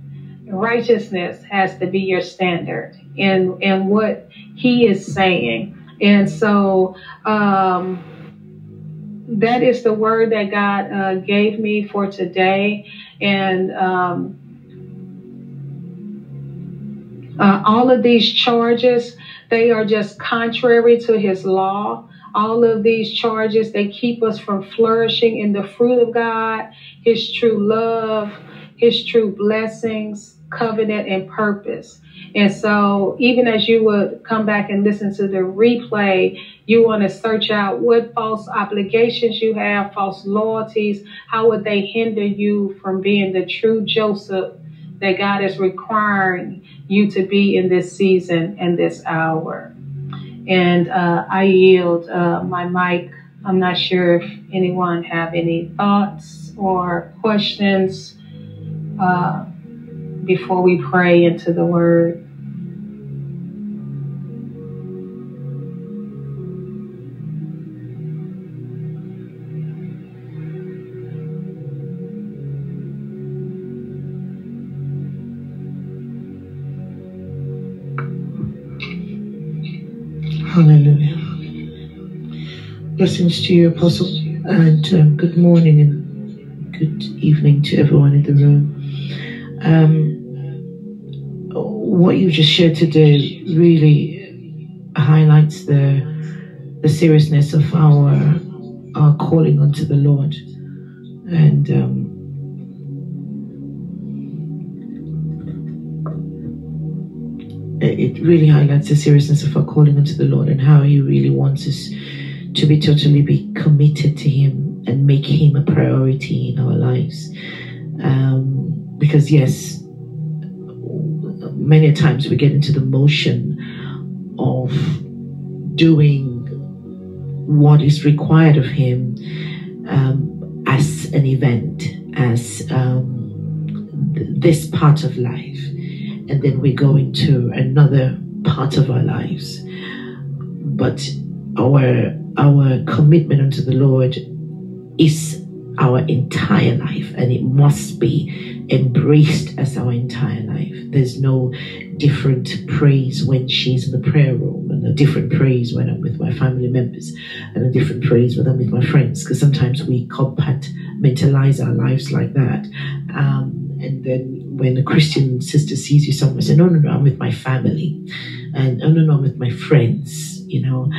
righteousness has to be your standard and, and what he is saying. And so, um, that is the word that God uh, gave me for today. And, um, uh, all of these charges, they are just contrary to his law all of these charges, they keep us from flourishing in the fruit of God, His true love, His true blessings, covenant, and purpose. And so, even as you would come back and listen to the replay, you want to search out what false obligations you have, false loyalties, how would they hinder you from being the true Joseph that God is requiring you to be in this season and this hour. And uh, I yield uh, my mic. I'm not sure if anyone have any thoughts or questions uh, before we pray into the word. Blessings to you, Apostle, and um, good morning and good evening to everyone in the room. Um, what you just shared today really highlights the the seriousness of our our calling unto the Lord, and um, it really highlights the seriousness of our calling unto the Lord and how He really wants us to be totally be committed to Him and make Him a priority in our lives. Um, because yes, many times we get into the motion of doing what is required of Him um, as an event, as um, th- this part of life and then we go into another part of our lives. But our our commitment unto the Lord is our entire life, and it must be embraced as our entire life. There's no different praise when she's in the prayer room, and a different praise when I'm with my family members, and a different praise when I'm with my friends, because sometimes we compartmentalize our lives like that. Um, and then when a Christian sister sees you somewhere, say, no, no, no, I'm with my family. And no, no, no, I'm with my friends, you know.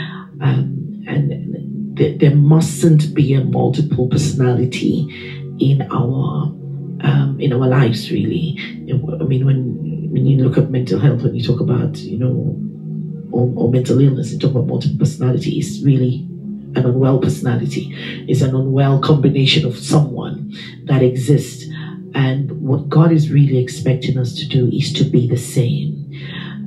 Um, and th- there mustn't be a multiple personality in our um, in our lives, really. I mean, when when you look at mental health, when you talk about, you know, or, or mental illness, you talk about multiple personality, it's really an unwell personality. It's an unwell combination of someone that exists and what God is really expecting us to do is to be the same.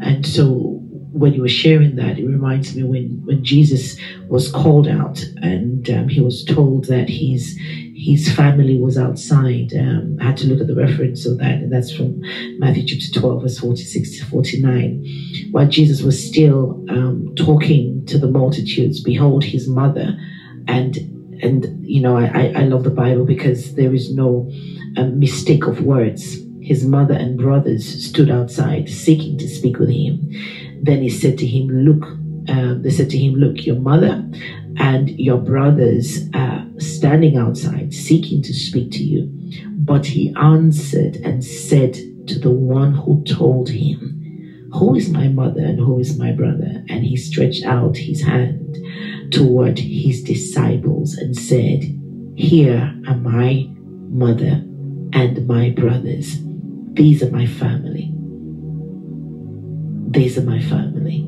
And so when you were sharing that, it reminds me when, when Jesus was called out and um, he was told that his his family was outside. Um, I had to look at the reference of that, and that's from Matthew chapter 12, verse 46 to 49. While Jesus was still um, talking to the multitudes, behold, his mother, and and you know, I, I love the Bible because there is no um, mistake of words. His mother and brothers stood outside seeking to speak with him. Then he said to him, Look, uh, they said to him, Look, your mother and your brothers are standing outside seeking to speak to you. But he answered and said to the one who told him, Who is my mother and who is my brother? And he stretched out his hand toward his disciples and said, Here are my mother and my brothers. These are my family. These are my family.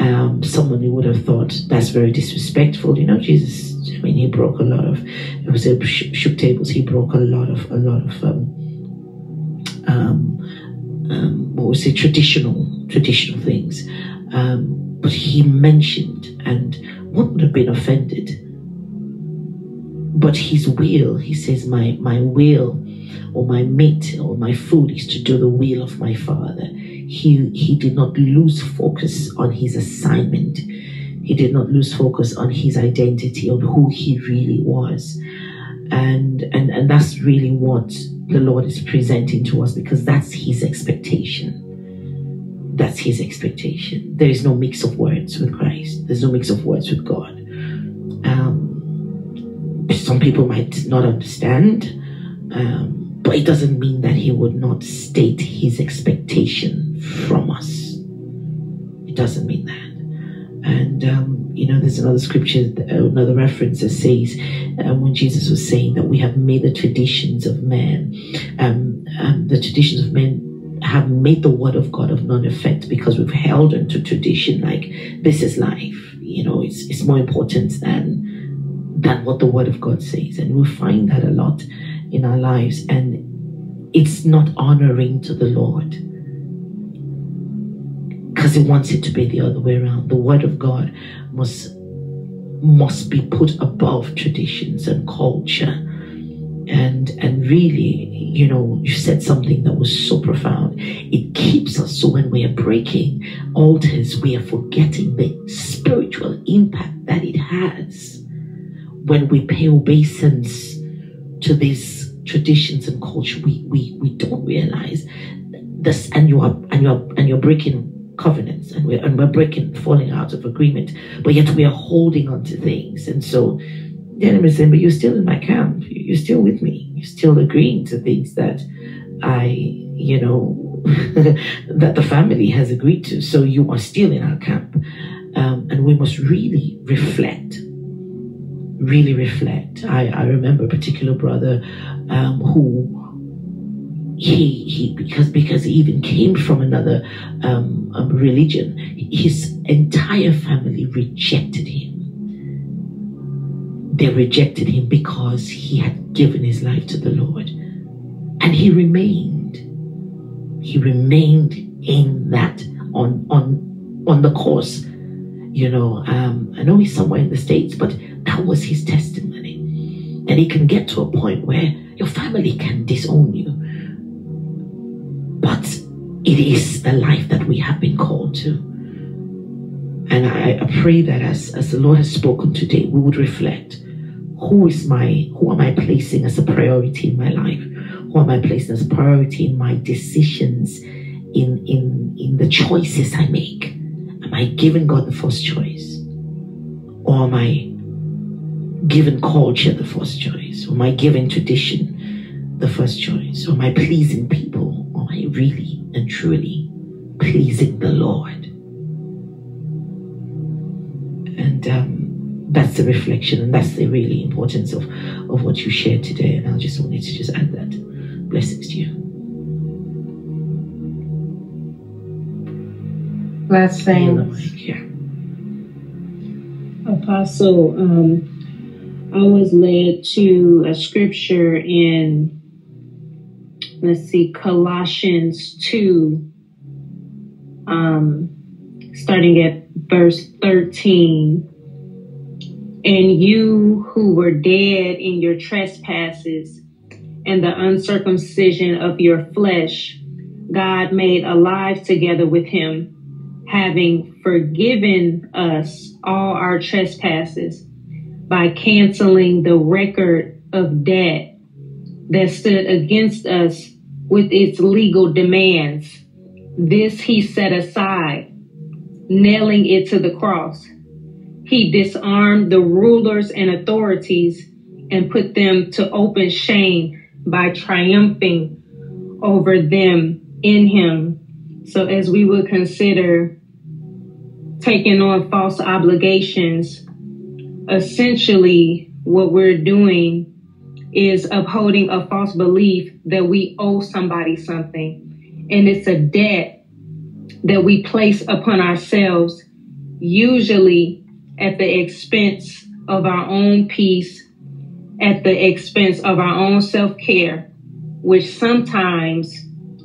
Um, someone who would have thought that's very disrespectful. You know, Jesus. I mean, he broke a lot of. It was a shook tables. He broke a lot of a lot of um, um, um, what was it? Traditional traditional things. Um, but he mentioned, and one would have been offended. But his will, he says, my my will, or my meat, or my food is to do the will of my Father he he did not lose focus on his assignment. He did not lose focus on his identity on who he really was. And and and that's really what the lord is presenting to us because that's his expectation. That's his expectation. There is no mix of words with christ. There's no mix of words with god. Um, some people might not understand. Um, but it doesn't mean that he would not state his expectation from us. It doesn't mean that. And, um, you know, there's another scripture, another reference that says um, when Jesus was saying that we have made the traditions of man, um, um, the traditions of men have made the word of God of none effect because we've held onto tradition like this is life. You know, it's, it's more important than than what the word of God says. And we find that a lot in our lives. And it's not honoring to the Lord because he wants it to be the other way around. The word of God must must be put above traditions and culture. And and really, you know, you said something that was so profound. It keeps us so when we are breaking altars, we are forgetting the spiritual impact that it has when we pay obeisance to these traditions and culture. We we we don't realize this, and you are and you are and you're breaking covenants and we're, and we're breaking, falling out of agreement, but yet we are holding on to things. And so the enemy is saying, but you're still in my camp. You're still with me. You're still agreeing to things that I, you know, [laughs] that the family has agreed to. So you are still in our camp. Um, and we must really reflect really reflect. I, I remember a particular brother um, who he he because because he even came from another um, um, religion his entire family rejected him. They rejected him because he had given his life to the lord. And he remained. He remained in that on on on the course you know um, i know he's somewhere in the states but that was his testimony and it can get to a point where your family can disown you but it is the life that we have been called to. And I, I pray that as, as the Lord has spoken today, we would reflect who is my who am I placing as a priority in my life? Who am I placing as a priority in my decisions, in in in the choices I make? Am I giving God the first choice? Or am I giving culture the first choice? Or am I giving tradition the first choice? Or am I pleasing people? Or am I really and truly pleasing the Lord? And um, that's the reflection, and that's the really importance of, of what you shared today. And I just wanted to just add that. Blessings to you. Blessings. Yeah. Apostle, um, I was led to a scripture in let's see, Colossians 2, um, starting at verse 13. And you who were dead in your trespasses and the uncircumcision of your flesh, God made alive together with him, having forgiven us all our trespasses by canceling the record of debt that stood against us with its legal demands. This he set aside, nailing it to the cross. He disarmed the rulers and authorities and put them to open shame by triumphing over them in him. So as we would consider taking on false obligations, essentially what we're doing is upholding a false belief that we owe somebody something. And it's a debt that we place upon ourselves, usually at the expense of our own peace, at the expense of our own self care, which sometimes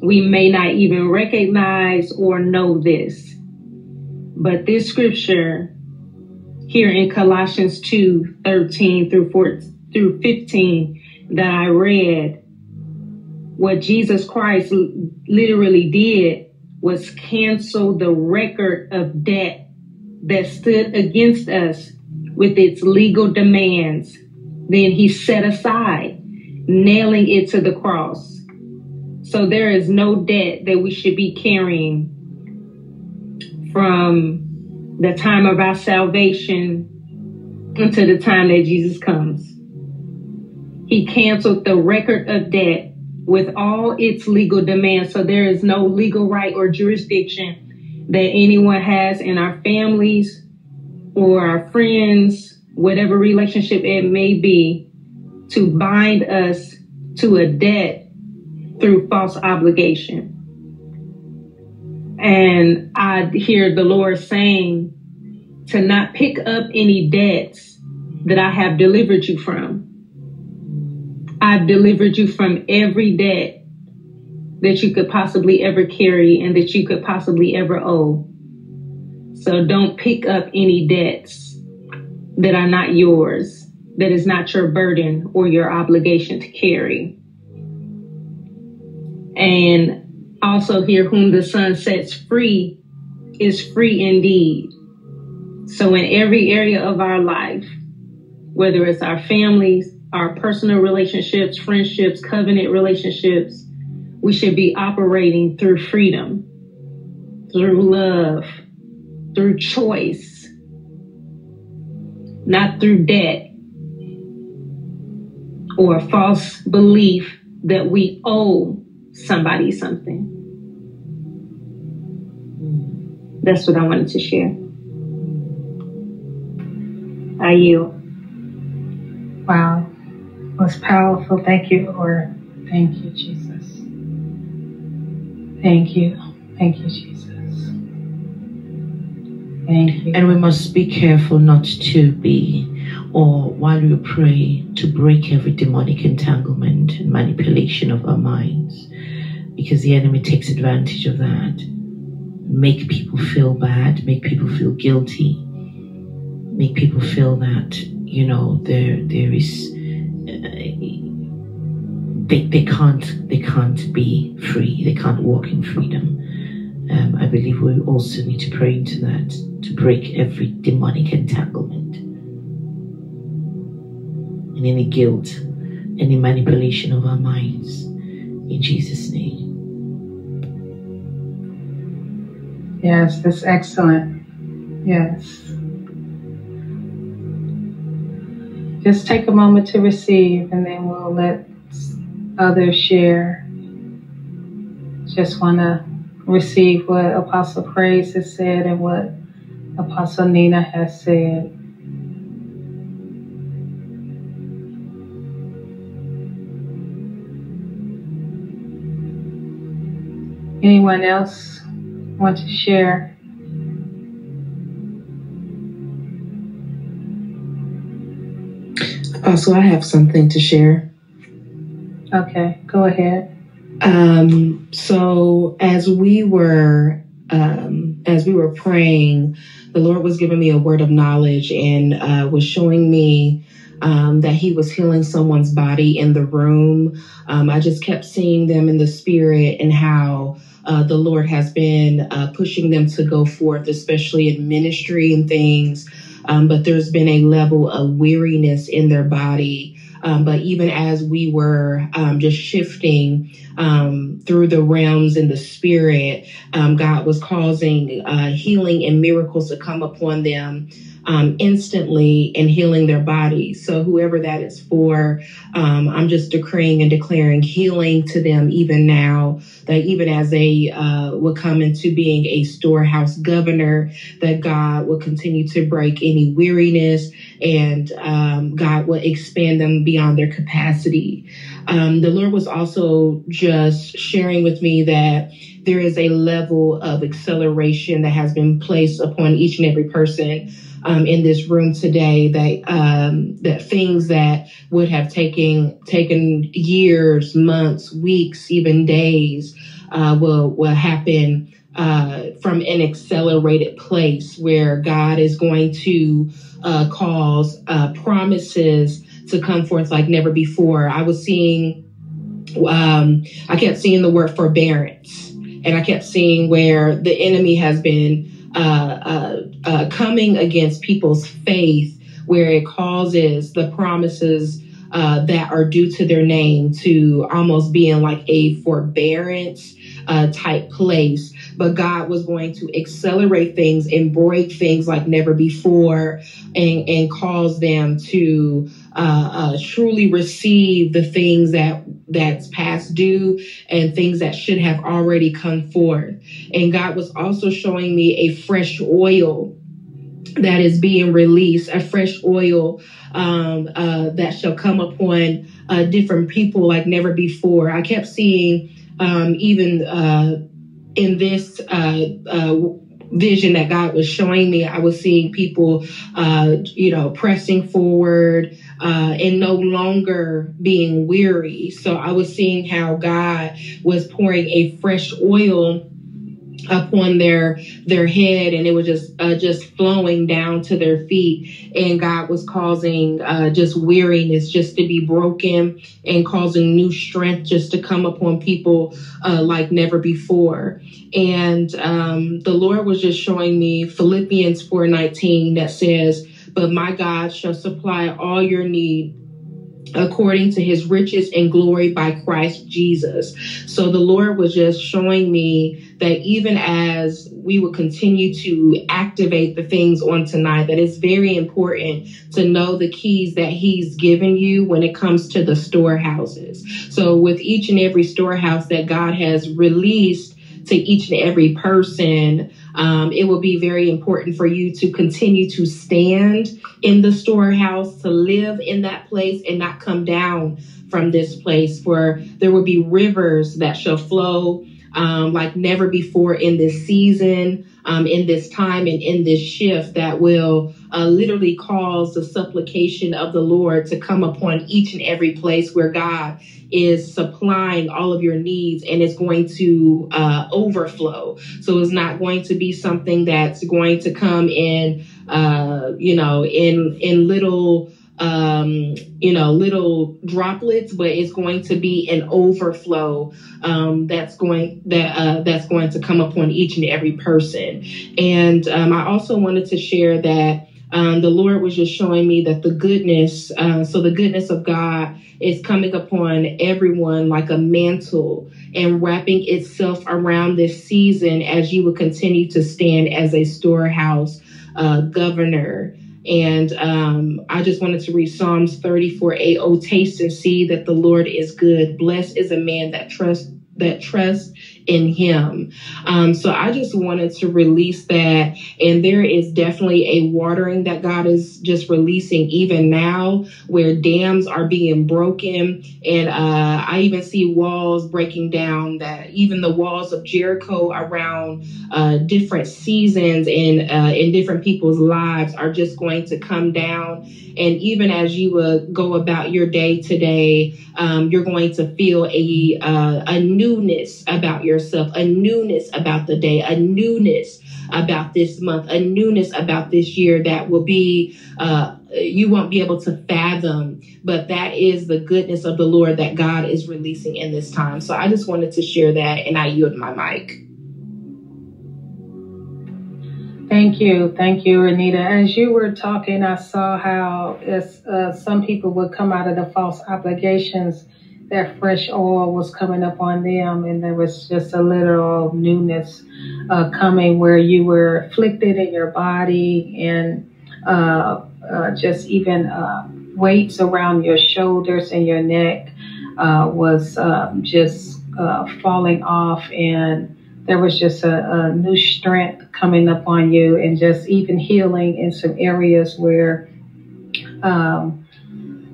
we may not even recognize or know this. But this scripture here in Colossians 2 13 through 14, through 15 that I read, what Jesus Christ literally did was cancel the record of debt that stood against us with its legal demands. Then he set aside, nailing it to the cross. So there is no debt that we should be carrying from the time of our salvation until the time that Jesus comes. He canceled the record of debt with all its legal demands. So there is no legal right or jurisdiction that anyone has in our families or our friends, whatever relationship it may be, to bind us to a debt through false obligation. And I hear the Lord saying to not pick up any debts that I have delivered you from. I've delivered you from every debt that you could possibly ever carry and that you could possibly ever owe. So don't pick up any debts that are not yours, that is not your burden or your obligation to carry. And also here, whom the Son sets free is free indeed. So in every area of our life, whether it's our families, our personal relationships, friendships, covenant relationships, we should be operating through freedom, through love, through choice, not through debt or false belief that we owe somebody something. That's what I wanted to share. I yield. Wow. Most powerful. Thank you, Lord. Thank you, Jesus. Thank you. Thank you, Jesus. Thank you. And we must be careful not to be, or while we pray, to break every demonic entanglement and manipulation of our minds, because the enemy takes advantage of that. Make people feel bad, make people feel guilty, make people feel that, you know, there there is. Uh, they, they can't they can't be free. They can't walk in freedom. Um, I believe we also need to pray into that to break every demonic entanglement and any guilt, any manipulation of our minds. In Jesus' name. Yes, that's excellent. Yes. Just take a moment to receive and then we'll let others share. Just want to receive what Apostle Praise has said and what Apostle Nina has said. Anyone else want to share? Apostle, I have something to share. Okay, go ahead. Um, so as we were um, as we were praying, the Lord was giving me a word of knowledge and uh, was showing me um, that He was healing someone's body in the room. Um, I just kept seeing them in the spirit and how. Uh, the Lord has been uh, pushing them to go forth, especially in ministry and things. Um, but there's been a level of weariness in their body um, but even as we were um, just shifting um, through the realms in the spirit, um, God was causing uh, healing and miracles to come upon them um, instantly and healing their bodies. So, whoever that is for, um, I'm just decreeing and declaring healing to them even now, that even as they uh, will come into being a storehouse governor, that God will continue to break any weariness and um, God will expand them beyond their capacity. Um, the Lord was also just sharing with me that there is a level of acceleration that has been placed upon each and every person um, in this room today that um, that things that would have taken taken years, months, weeks, even days uh, will will happen uh, from an accelerated place where God is going to uh, cause uh, promises to come forth like never before. I was seeing, um, I kept seeing the word forbearance, and I kept seeing where the enemy has been uh, uh, uh, coming against people's faith, where it causes the promises uh, that are due to their name to almost being like a forbearance uh, type place. But God was going to accelerate things and break things like never before and, and cause them to uh, uh, truly receive the things that that's past due and things that should have already come forth. And God was also showing me a fresh oil that is being released, a fresh oil um, uh, that shall come upon uh, different people like never before. I kept seeing um, even uh, in this uh, uh, vision that God was showing me, I was seeing people, uh, you know, pressing forward uh, and no longer being weary. So I was seeing how God was pouring a fresh oil upon their their head and it was just uh, just flowing down to their feet and god was causing uh, just weariness just to be broken and causing new strength just to come upon people uh, like never before and um, the lord was just showing me philippians 4.19 that says but my god shall supply all your need according to his riches and glory by Christ Jesus. So the Lord was just showing me that even as we will continue to activate the things on tonight, that it's very important to know the keys that he's given you when it comes to the storehouses. So with each and every storehouse that God has released, to each and every person, um, it will be very important for you to continue to stand in the storehouse, to live in that place and not come down from this place, for there will be rivers that shall flow um, like never before in this season, um, in this time, and in this shift that will uh, literally cause the supplication of the Lord to come upon each and every place where God is supplying all of your needs and it's going to uh, overflow. So it's not going to be something that's going to come in, uh, you know, in in little um, you know, little droplets, but it's going to be an overflow um, that's going that uh, that's going to come upon each and every person. And um, I also wanted to share that um, the Lord was just showing me that the goodness, uh, so the goodness of God is coming upon everyone like a mantle and wrapping itself around this season as you will continue to stand as a storehouse uh, governor. And um, I just wanted to read Psalms 34 8. Oh, taste and see that the Lord is good. Blessed is a man that trusts that trusts in him. Um, so I just wanted to release that. And there is definitely a watering that God is just releasing even now where dams are being broken. And uh, I even see walls breaking down that even the walls of Jericho around uh, different seasons and uh, in different people's lives are just going to come down. And even as you would go about your day today, um, you're going to feel a, uh, a newness about your yourself, a newness about the day, a newness about this month, a newness about this year that will be, uh, you won't be able to fathom, but that is the goodness of the Lord that God is releasing in this time. So I just wanted to share that and I yield my mic. Thank you. Thank you, Anita. As you were talking, I saw how uh, some people would come out of the false obligations that fresh oil was coming up on them, and there was just a literal newness uh, coming where you were afflicted in your body and uh, uh, just even uh, weights around your shoulders and your neck uh, was um, just uh, falling off, and there was just a, a new strength coming up on you, and just even healing in some areas where. Um,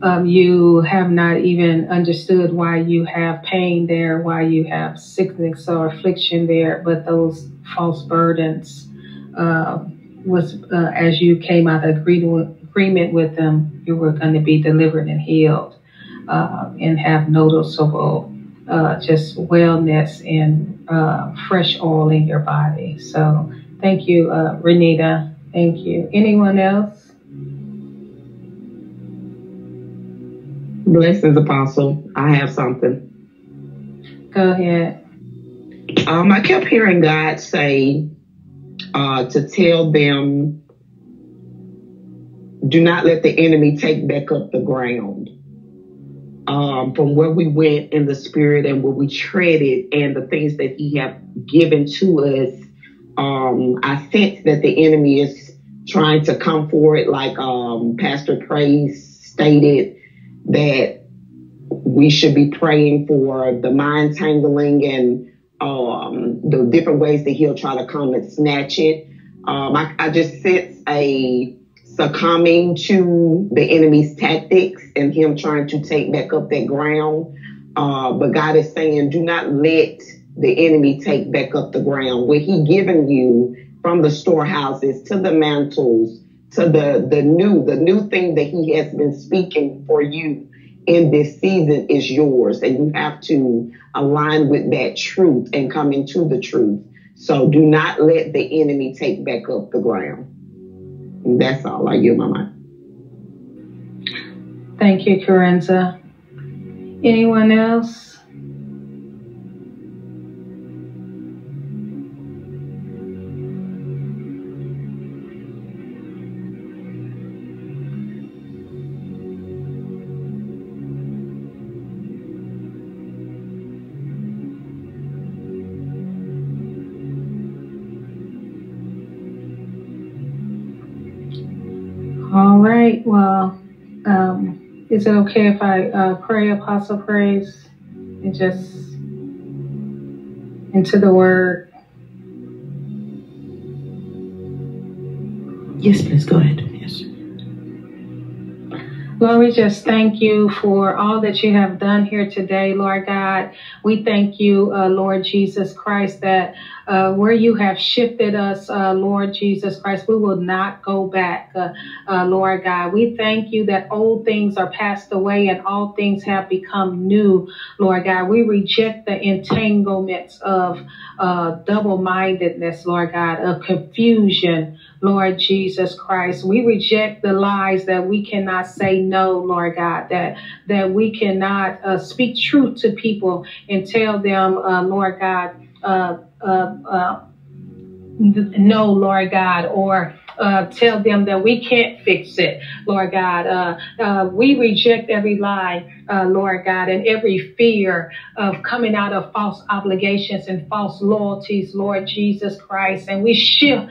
um, you have not even understood why you have pain there, why you have sickness or affliction there, but those false burdens uh, was uh, as you came out of agreement with them, you were going to be delivered and healed uh, and have noticeable uh, just wellness and uh, fresh oil in your body. So thank you, uh, Renita. Thank you. Anyone else? Blessings, Apostle. I have something. Go ahead. Um, I kept hearing God say uh, to tell them, do not let the enemy take back up the ground. Um, from where we went in the spirit and where we treaded and the things that he have given to us, um, I sense that the enemy is trying to come for it, like um, Pastor Praise stated that we should be praying for the mind tangling and um, the different ways that he'll try to come and snatch it. Um, I, I just sense a succumbing to the enemy's tactics and him trying to take back up that ground. Uh, but God is saying, do not let the enemy take back up the ground. What he given you from the storehouses to the mantles to the, the new, the new thing that he has been speaking for you in this season is yours. And you have to align with that truth and come into the truth. So do not let the enemy take back up the ground. And that's all. I give my mind. Thank you, Corinza. Anyone else? Is it okay if I uh, pray Apostle Praise and just into the Word? Yes, please go ahead. Lord, we just thank you for all that you have done here today, Lord God. We thank you, uh, Lord Jesus Christ, that uh, where you have shifted us, uh, Lord Jesus Christ, we will not go back, uh, uh, Lord God. We thank you that old things are passed away and all things have become new, Lord God. We reject the entanglements of uh, double mindedness, Lord God, of confusion, Lord Jesus Christ. We reject the lies that we cannot say no, Lord God, that, that we cannot uh, speak truth to people and tell them, uh, Lord God, uh, uh, uh no, Lord God, or uh, tell them that we can't fix it, Lord God. Uh, uh, we reject every lie, uh, Lord God, and every fear of coming out of false obligations and false loyalties, Lord Jesus Christ. And we shift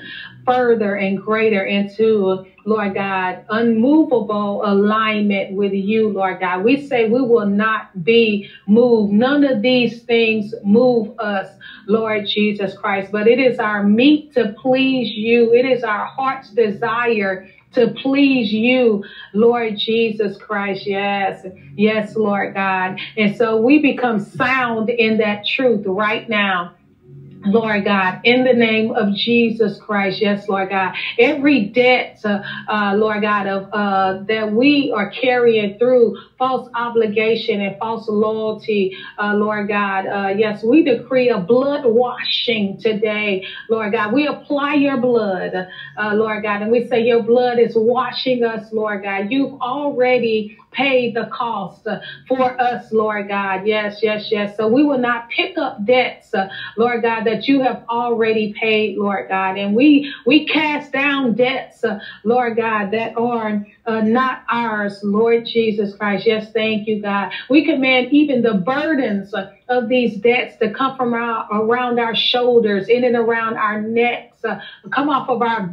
further and greater into, Lord God, unmovable alignment with you, Lord God. We say we will not be moved. None of these things move us, Lord Jesus Christ, but it is our meat to please you. It is our heart's desire to please you, Lord Jesus Christ. Yes, yes, Lord God. And so we become sound in that truth right now. Lord God, in the name of Jesus Christ, yes, Lord God, every debt, uh, uh, Lord God, of uh, that we are carrying through false obligation and false loyalty, uh, Lord God. Uh, yes, we decree a blood washing today, Lord God. We apply your blood, uh, Lord God, and we say your blood is washing us, Lord God. You've already paid the cost for us, Lord God. Yes, yes, yes. So we will not pick up debts, Lord God, that you have already paid, Lord God. And we we cast down debts, Lord God, that are uh, not ours, Lord Jesus Christ. Yes, thank you, God. We command even the burdens of these debts to come from our, around our shoulders, in and around our necks, uh, come off of our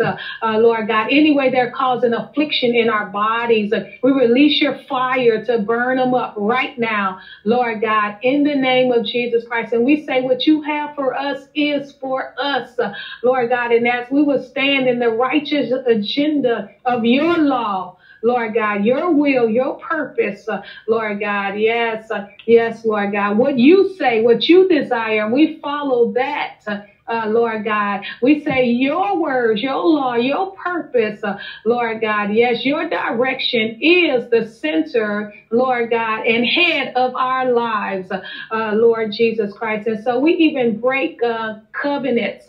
uh, uh, Lord God. Anyway, they're causing affliction in our bodies. Uh, we release your fire to burn them up right now, Lord God, in the name of Jesus Christ. And we say what you have for us is for us, uh, Lord God. And as we will stand in the righteous agenda of your law, Lord God, your will, your purpose, uh, Lord God. Yes, uh, yes, Lord God. What you say, what you desire, we follow that. Uh, uh, Lord God. We say your words, your law, your purpose, uh, Lord God. Yes, your direction is the center, Lord God, and head of our lives, uh, Lord Jesus Christ. And so we even break covenants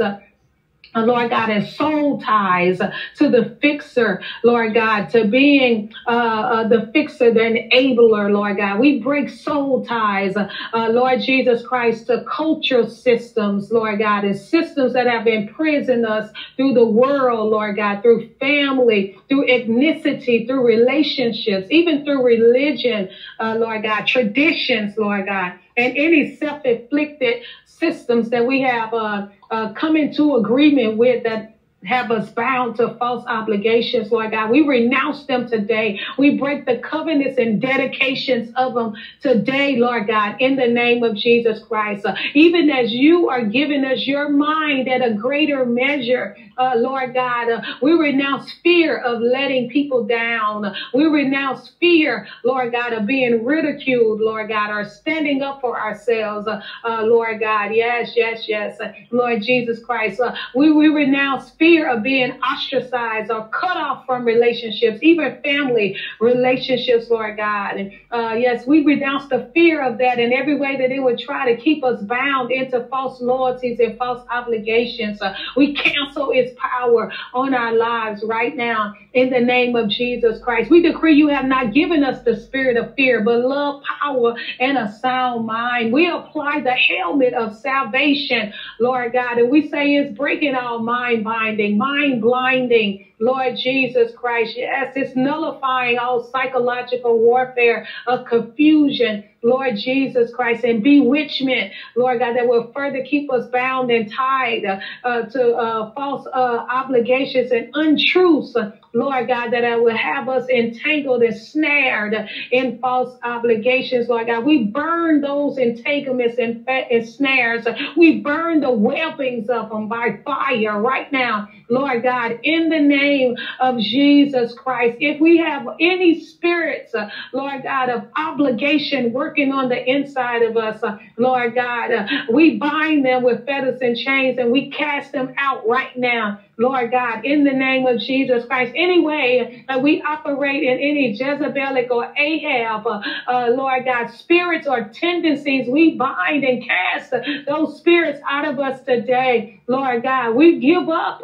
Lord God, as soul ties to the fixer, Lord God, to being uh, uh, the fixer, the enabler, Lord God. We break soul ties, uh, Lord Jesus Christ, to cultural systems, Lord God, and systems that have imprisoned us through the world, Lord God, through family, through ethnicity, through relationships, even through religion, uh, Lord God, traditions, Lord God and any self-inflicted systems that we have uh, uh, come into agreement with that have us bound to false obligations, Lord God. We renounce them today. We break the covenants and dedications of them today, Lord God, in the name of Jesus Christ. Uh, even as you are giving us your mind at a greater measure, uh, Lord God. Uh, we renounce fear of letting people down. We renounce fear, Lord God, of being ridiculed, Lord God, or standing up for ourselves, uh, uh Lord God. Yes, yes, yes, Lord Jesus Christ. Uh, we, we renounce fear of being ostracized or cut off from relationships, even family relationships, Lord God. And uh, yes, we renounce the fear of that in every way that it would try to keep us bound into false loyalties and false obligations. we cancel its power on our lives right now in the name of Jesus Christ. We decree you have not given us the spirit of fear, but love, power, and a sound mind. We apply the helmet of salvation, Lord God, and we say it's breaking all mind binding, mind blinding, Lord Jesus Christ. Yes, it's nullifying all psychological warfare of confusion, Lord Jesus Christ, and bewitchment, Lord God, that will further keep us bound and tied uh, to uh, false uh, obligations and untruths Lord God, that I will have us entangled and snared in false obligations, Lord God. We burn those entanglements and, and snares. We burn the webbings of them by fire right now, Lord God, in the name of Jesus Christ. If we have any spirits, uh, Lord God, of obligation working on the inside of us, uh, Lord God, uh, we bind them with fetters and chains and we cast them out right now Lord God, in the name of Jesus Christ. Any way that we operate in any Jezebelic or Ahab, uh, uh, Lord God, spirits or tendencies, we bind and cast those spirits out of us today, Lord God. We give up.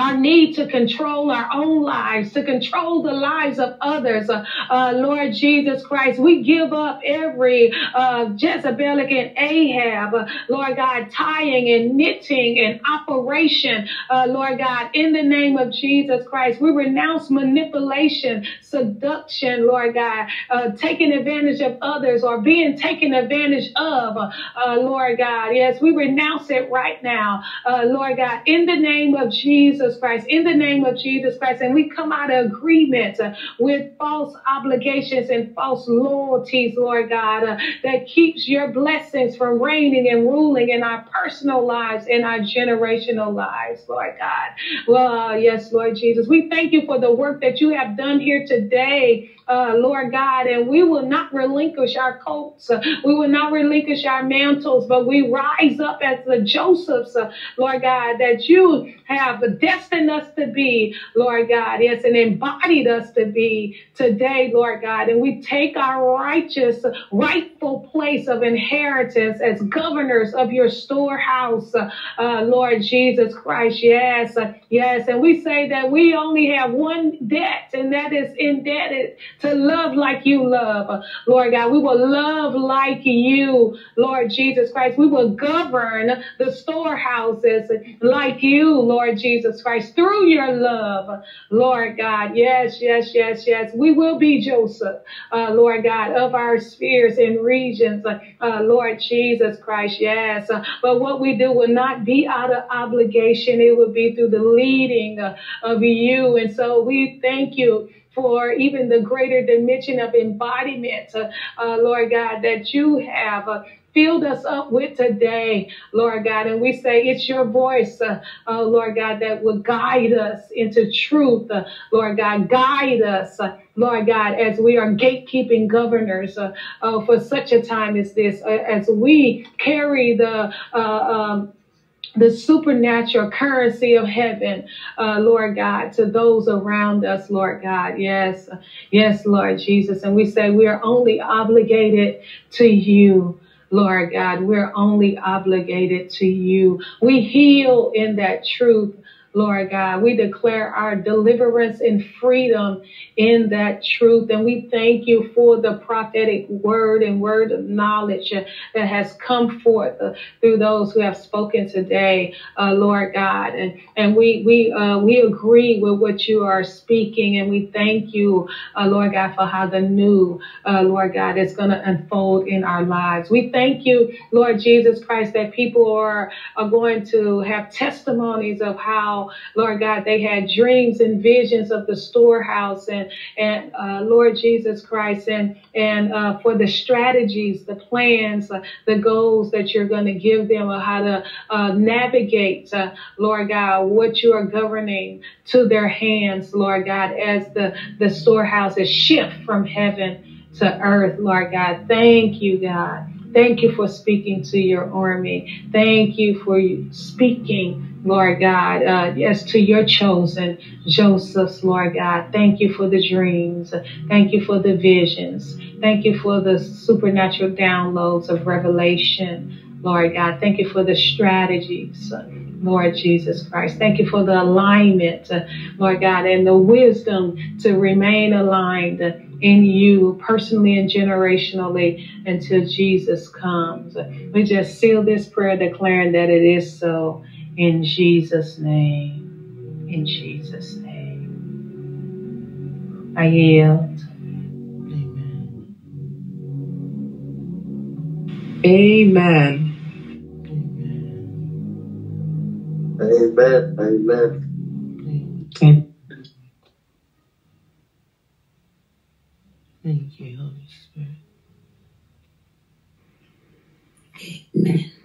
Uh, our need to control our own lives, to control the lives of others. Uh, uh, Lord Jesus Christ, we give up every uh, Jezebelic and Ahab, uh, Lord God, tying and knitting and operation, uh, Lord God, in the name of Jesus Christ. We renounce manipulation, seduction, Lord God, uh, taking advantage of others or being taken advantage of, Lord God. Yes, we renounce it right now, Lord God, in the name of Jesus. Jesus Christ, in the name of Jesus Christ. And we come out of agreement uh, with false obligations and false loyalties, Lord God, uh, that keeps your blessings from reigning and ruling in our personal lives and our generational lives, Lord God. Well, yes, Lord Jesus. We thank you for the work that you have done here today uh, Lord God, and we will not relinquish our coats. Uh, we will not relinquish our mantles, but we rise up as the Josephs, uh, Lord God, that you have destined us to be, Lord God, yes, and embodied us to be today, Lord God. And we take our righteous, rightful place of inheritance as governors of your storehouse, uh, Lord Jesus Christ. Yes, uh, yes. And we say that we only have one debt, and that is indebted to love like you love, Lord God. We will love like you, Lord Jesus Christ. We will govern the storehouses like you, Lord Jesus Christ, through your love, Lord God. Yes, yes, yes, yes. We will be Joseph, uh, Lord God, of our spheres and regions, uh, Lord Jesus Christ. Yes. Uh, but what we do will not be out of obligation. It will be through the leading uh, of you. And so we thank you for even the greater dimension of embodiment, uh, uh, Lord God, that you have uh, filled us up with today, Lord God. And we say it's your voice, uh, uh, Lord God, that will guide us into truth, uh, Lord God. Guide us, uh, Lord God, as we are gatekeeping governors uh, uh, for such a time as this, as we carry the um, the supernatural currency of heaven, uh, Lord God, to those around us, Lord God. Yes, yes, Lord Jesus. And we say we are only obligated to you. Lord God, we're only obligated to you. We heal in that truth, Lord God. We declare our deliverance and freedom in that truth. And we thank you for the prophetic word and word of knowledge that has come forth uh, through those who have spoken today, uh, Lord God. And, and we, we, uh, we agree with what you are speaking. And we thank you, uh, Lord God, for how the new, uh, Lord God, is going to unfold in our lives. We thank you, Lord Jesus Christ, that people are, are going to have testimonies of how, Lord God, they had dreams and visions of the storehouse and and uh, Lord Jesus Christ, and and uh, for the strategies, the plans, uh, the goals that you're going to give them, or how to uh, navigate, uh, Lord God, what you are governing to their hands, Lord God, as the the storehouses shift from heaven to earth, Lord God. Thank you, God. Thank you for speaking to your army. Thank you for speaking Lord God, uh, yes, to your chosen Joseph's, Lord God. Thank you for the dreams. Thank you for the visions. Thank you for the supernatural downloads of revelation, Lord God. Thank you for the strategies. Lord Jesus Christ. Thank you for the alignment, Lord God, and the wisdom to remain aligned in you personally and generationally until Jesus comes. We just seal this prayer declaring that it is so in Jesus' name. In Jesus' name. I yield. Amen. Amen. Amen. Amen. Thank you, Holy Spirit. Amen. Amen.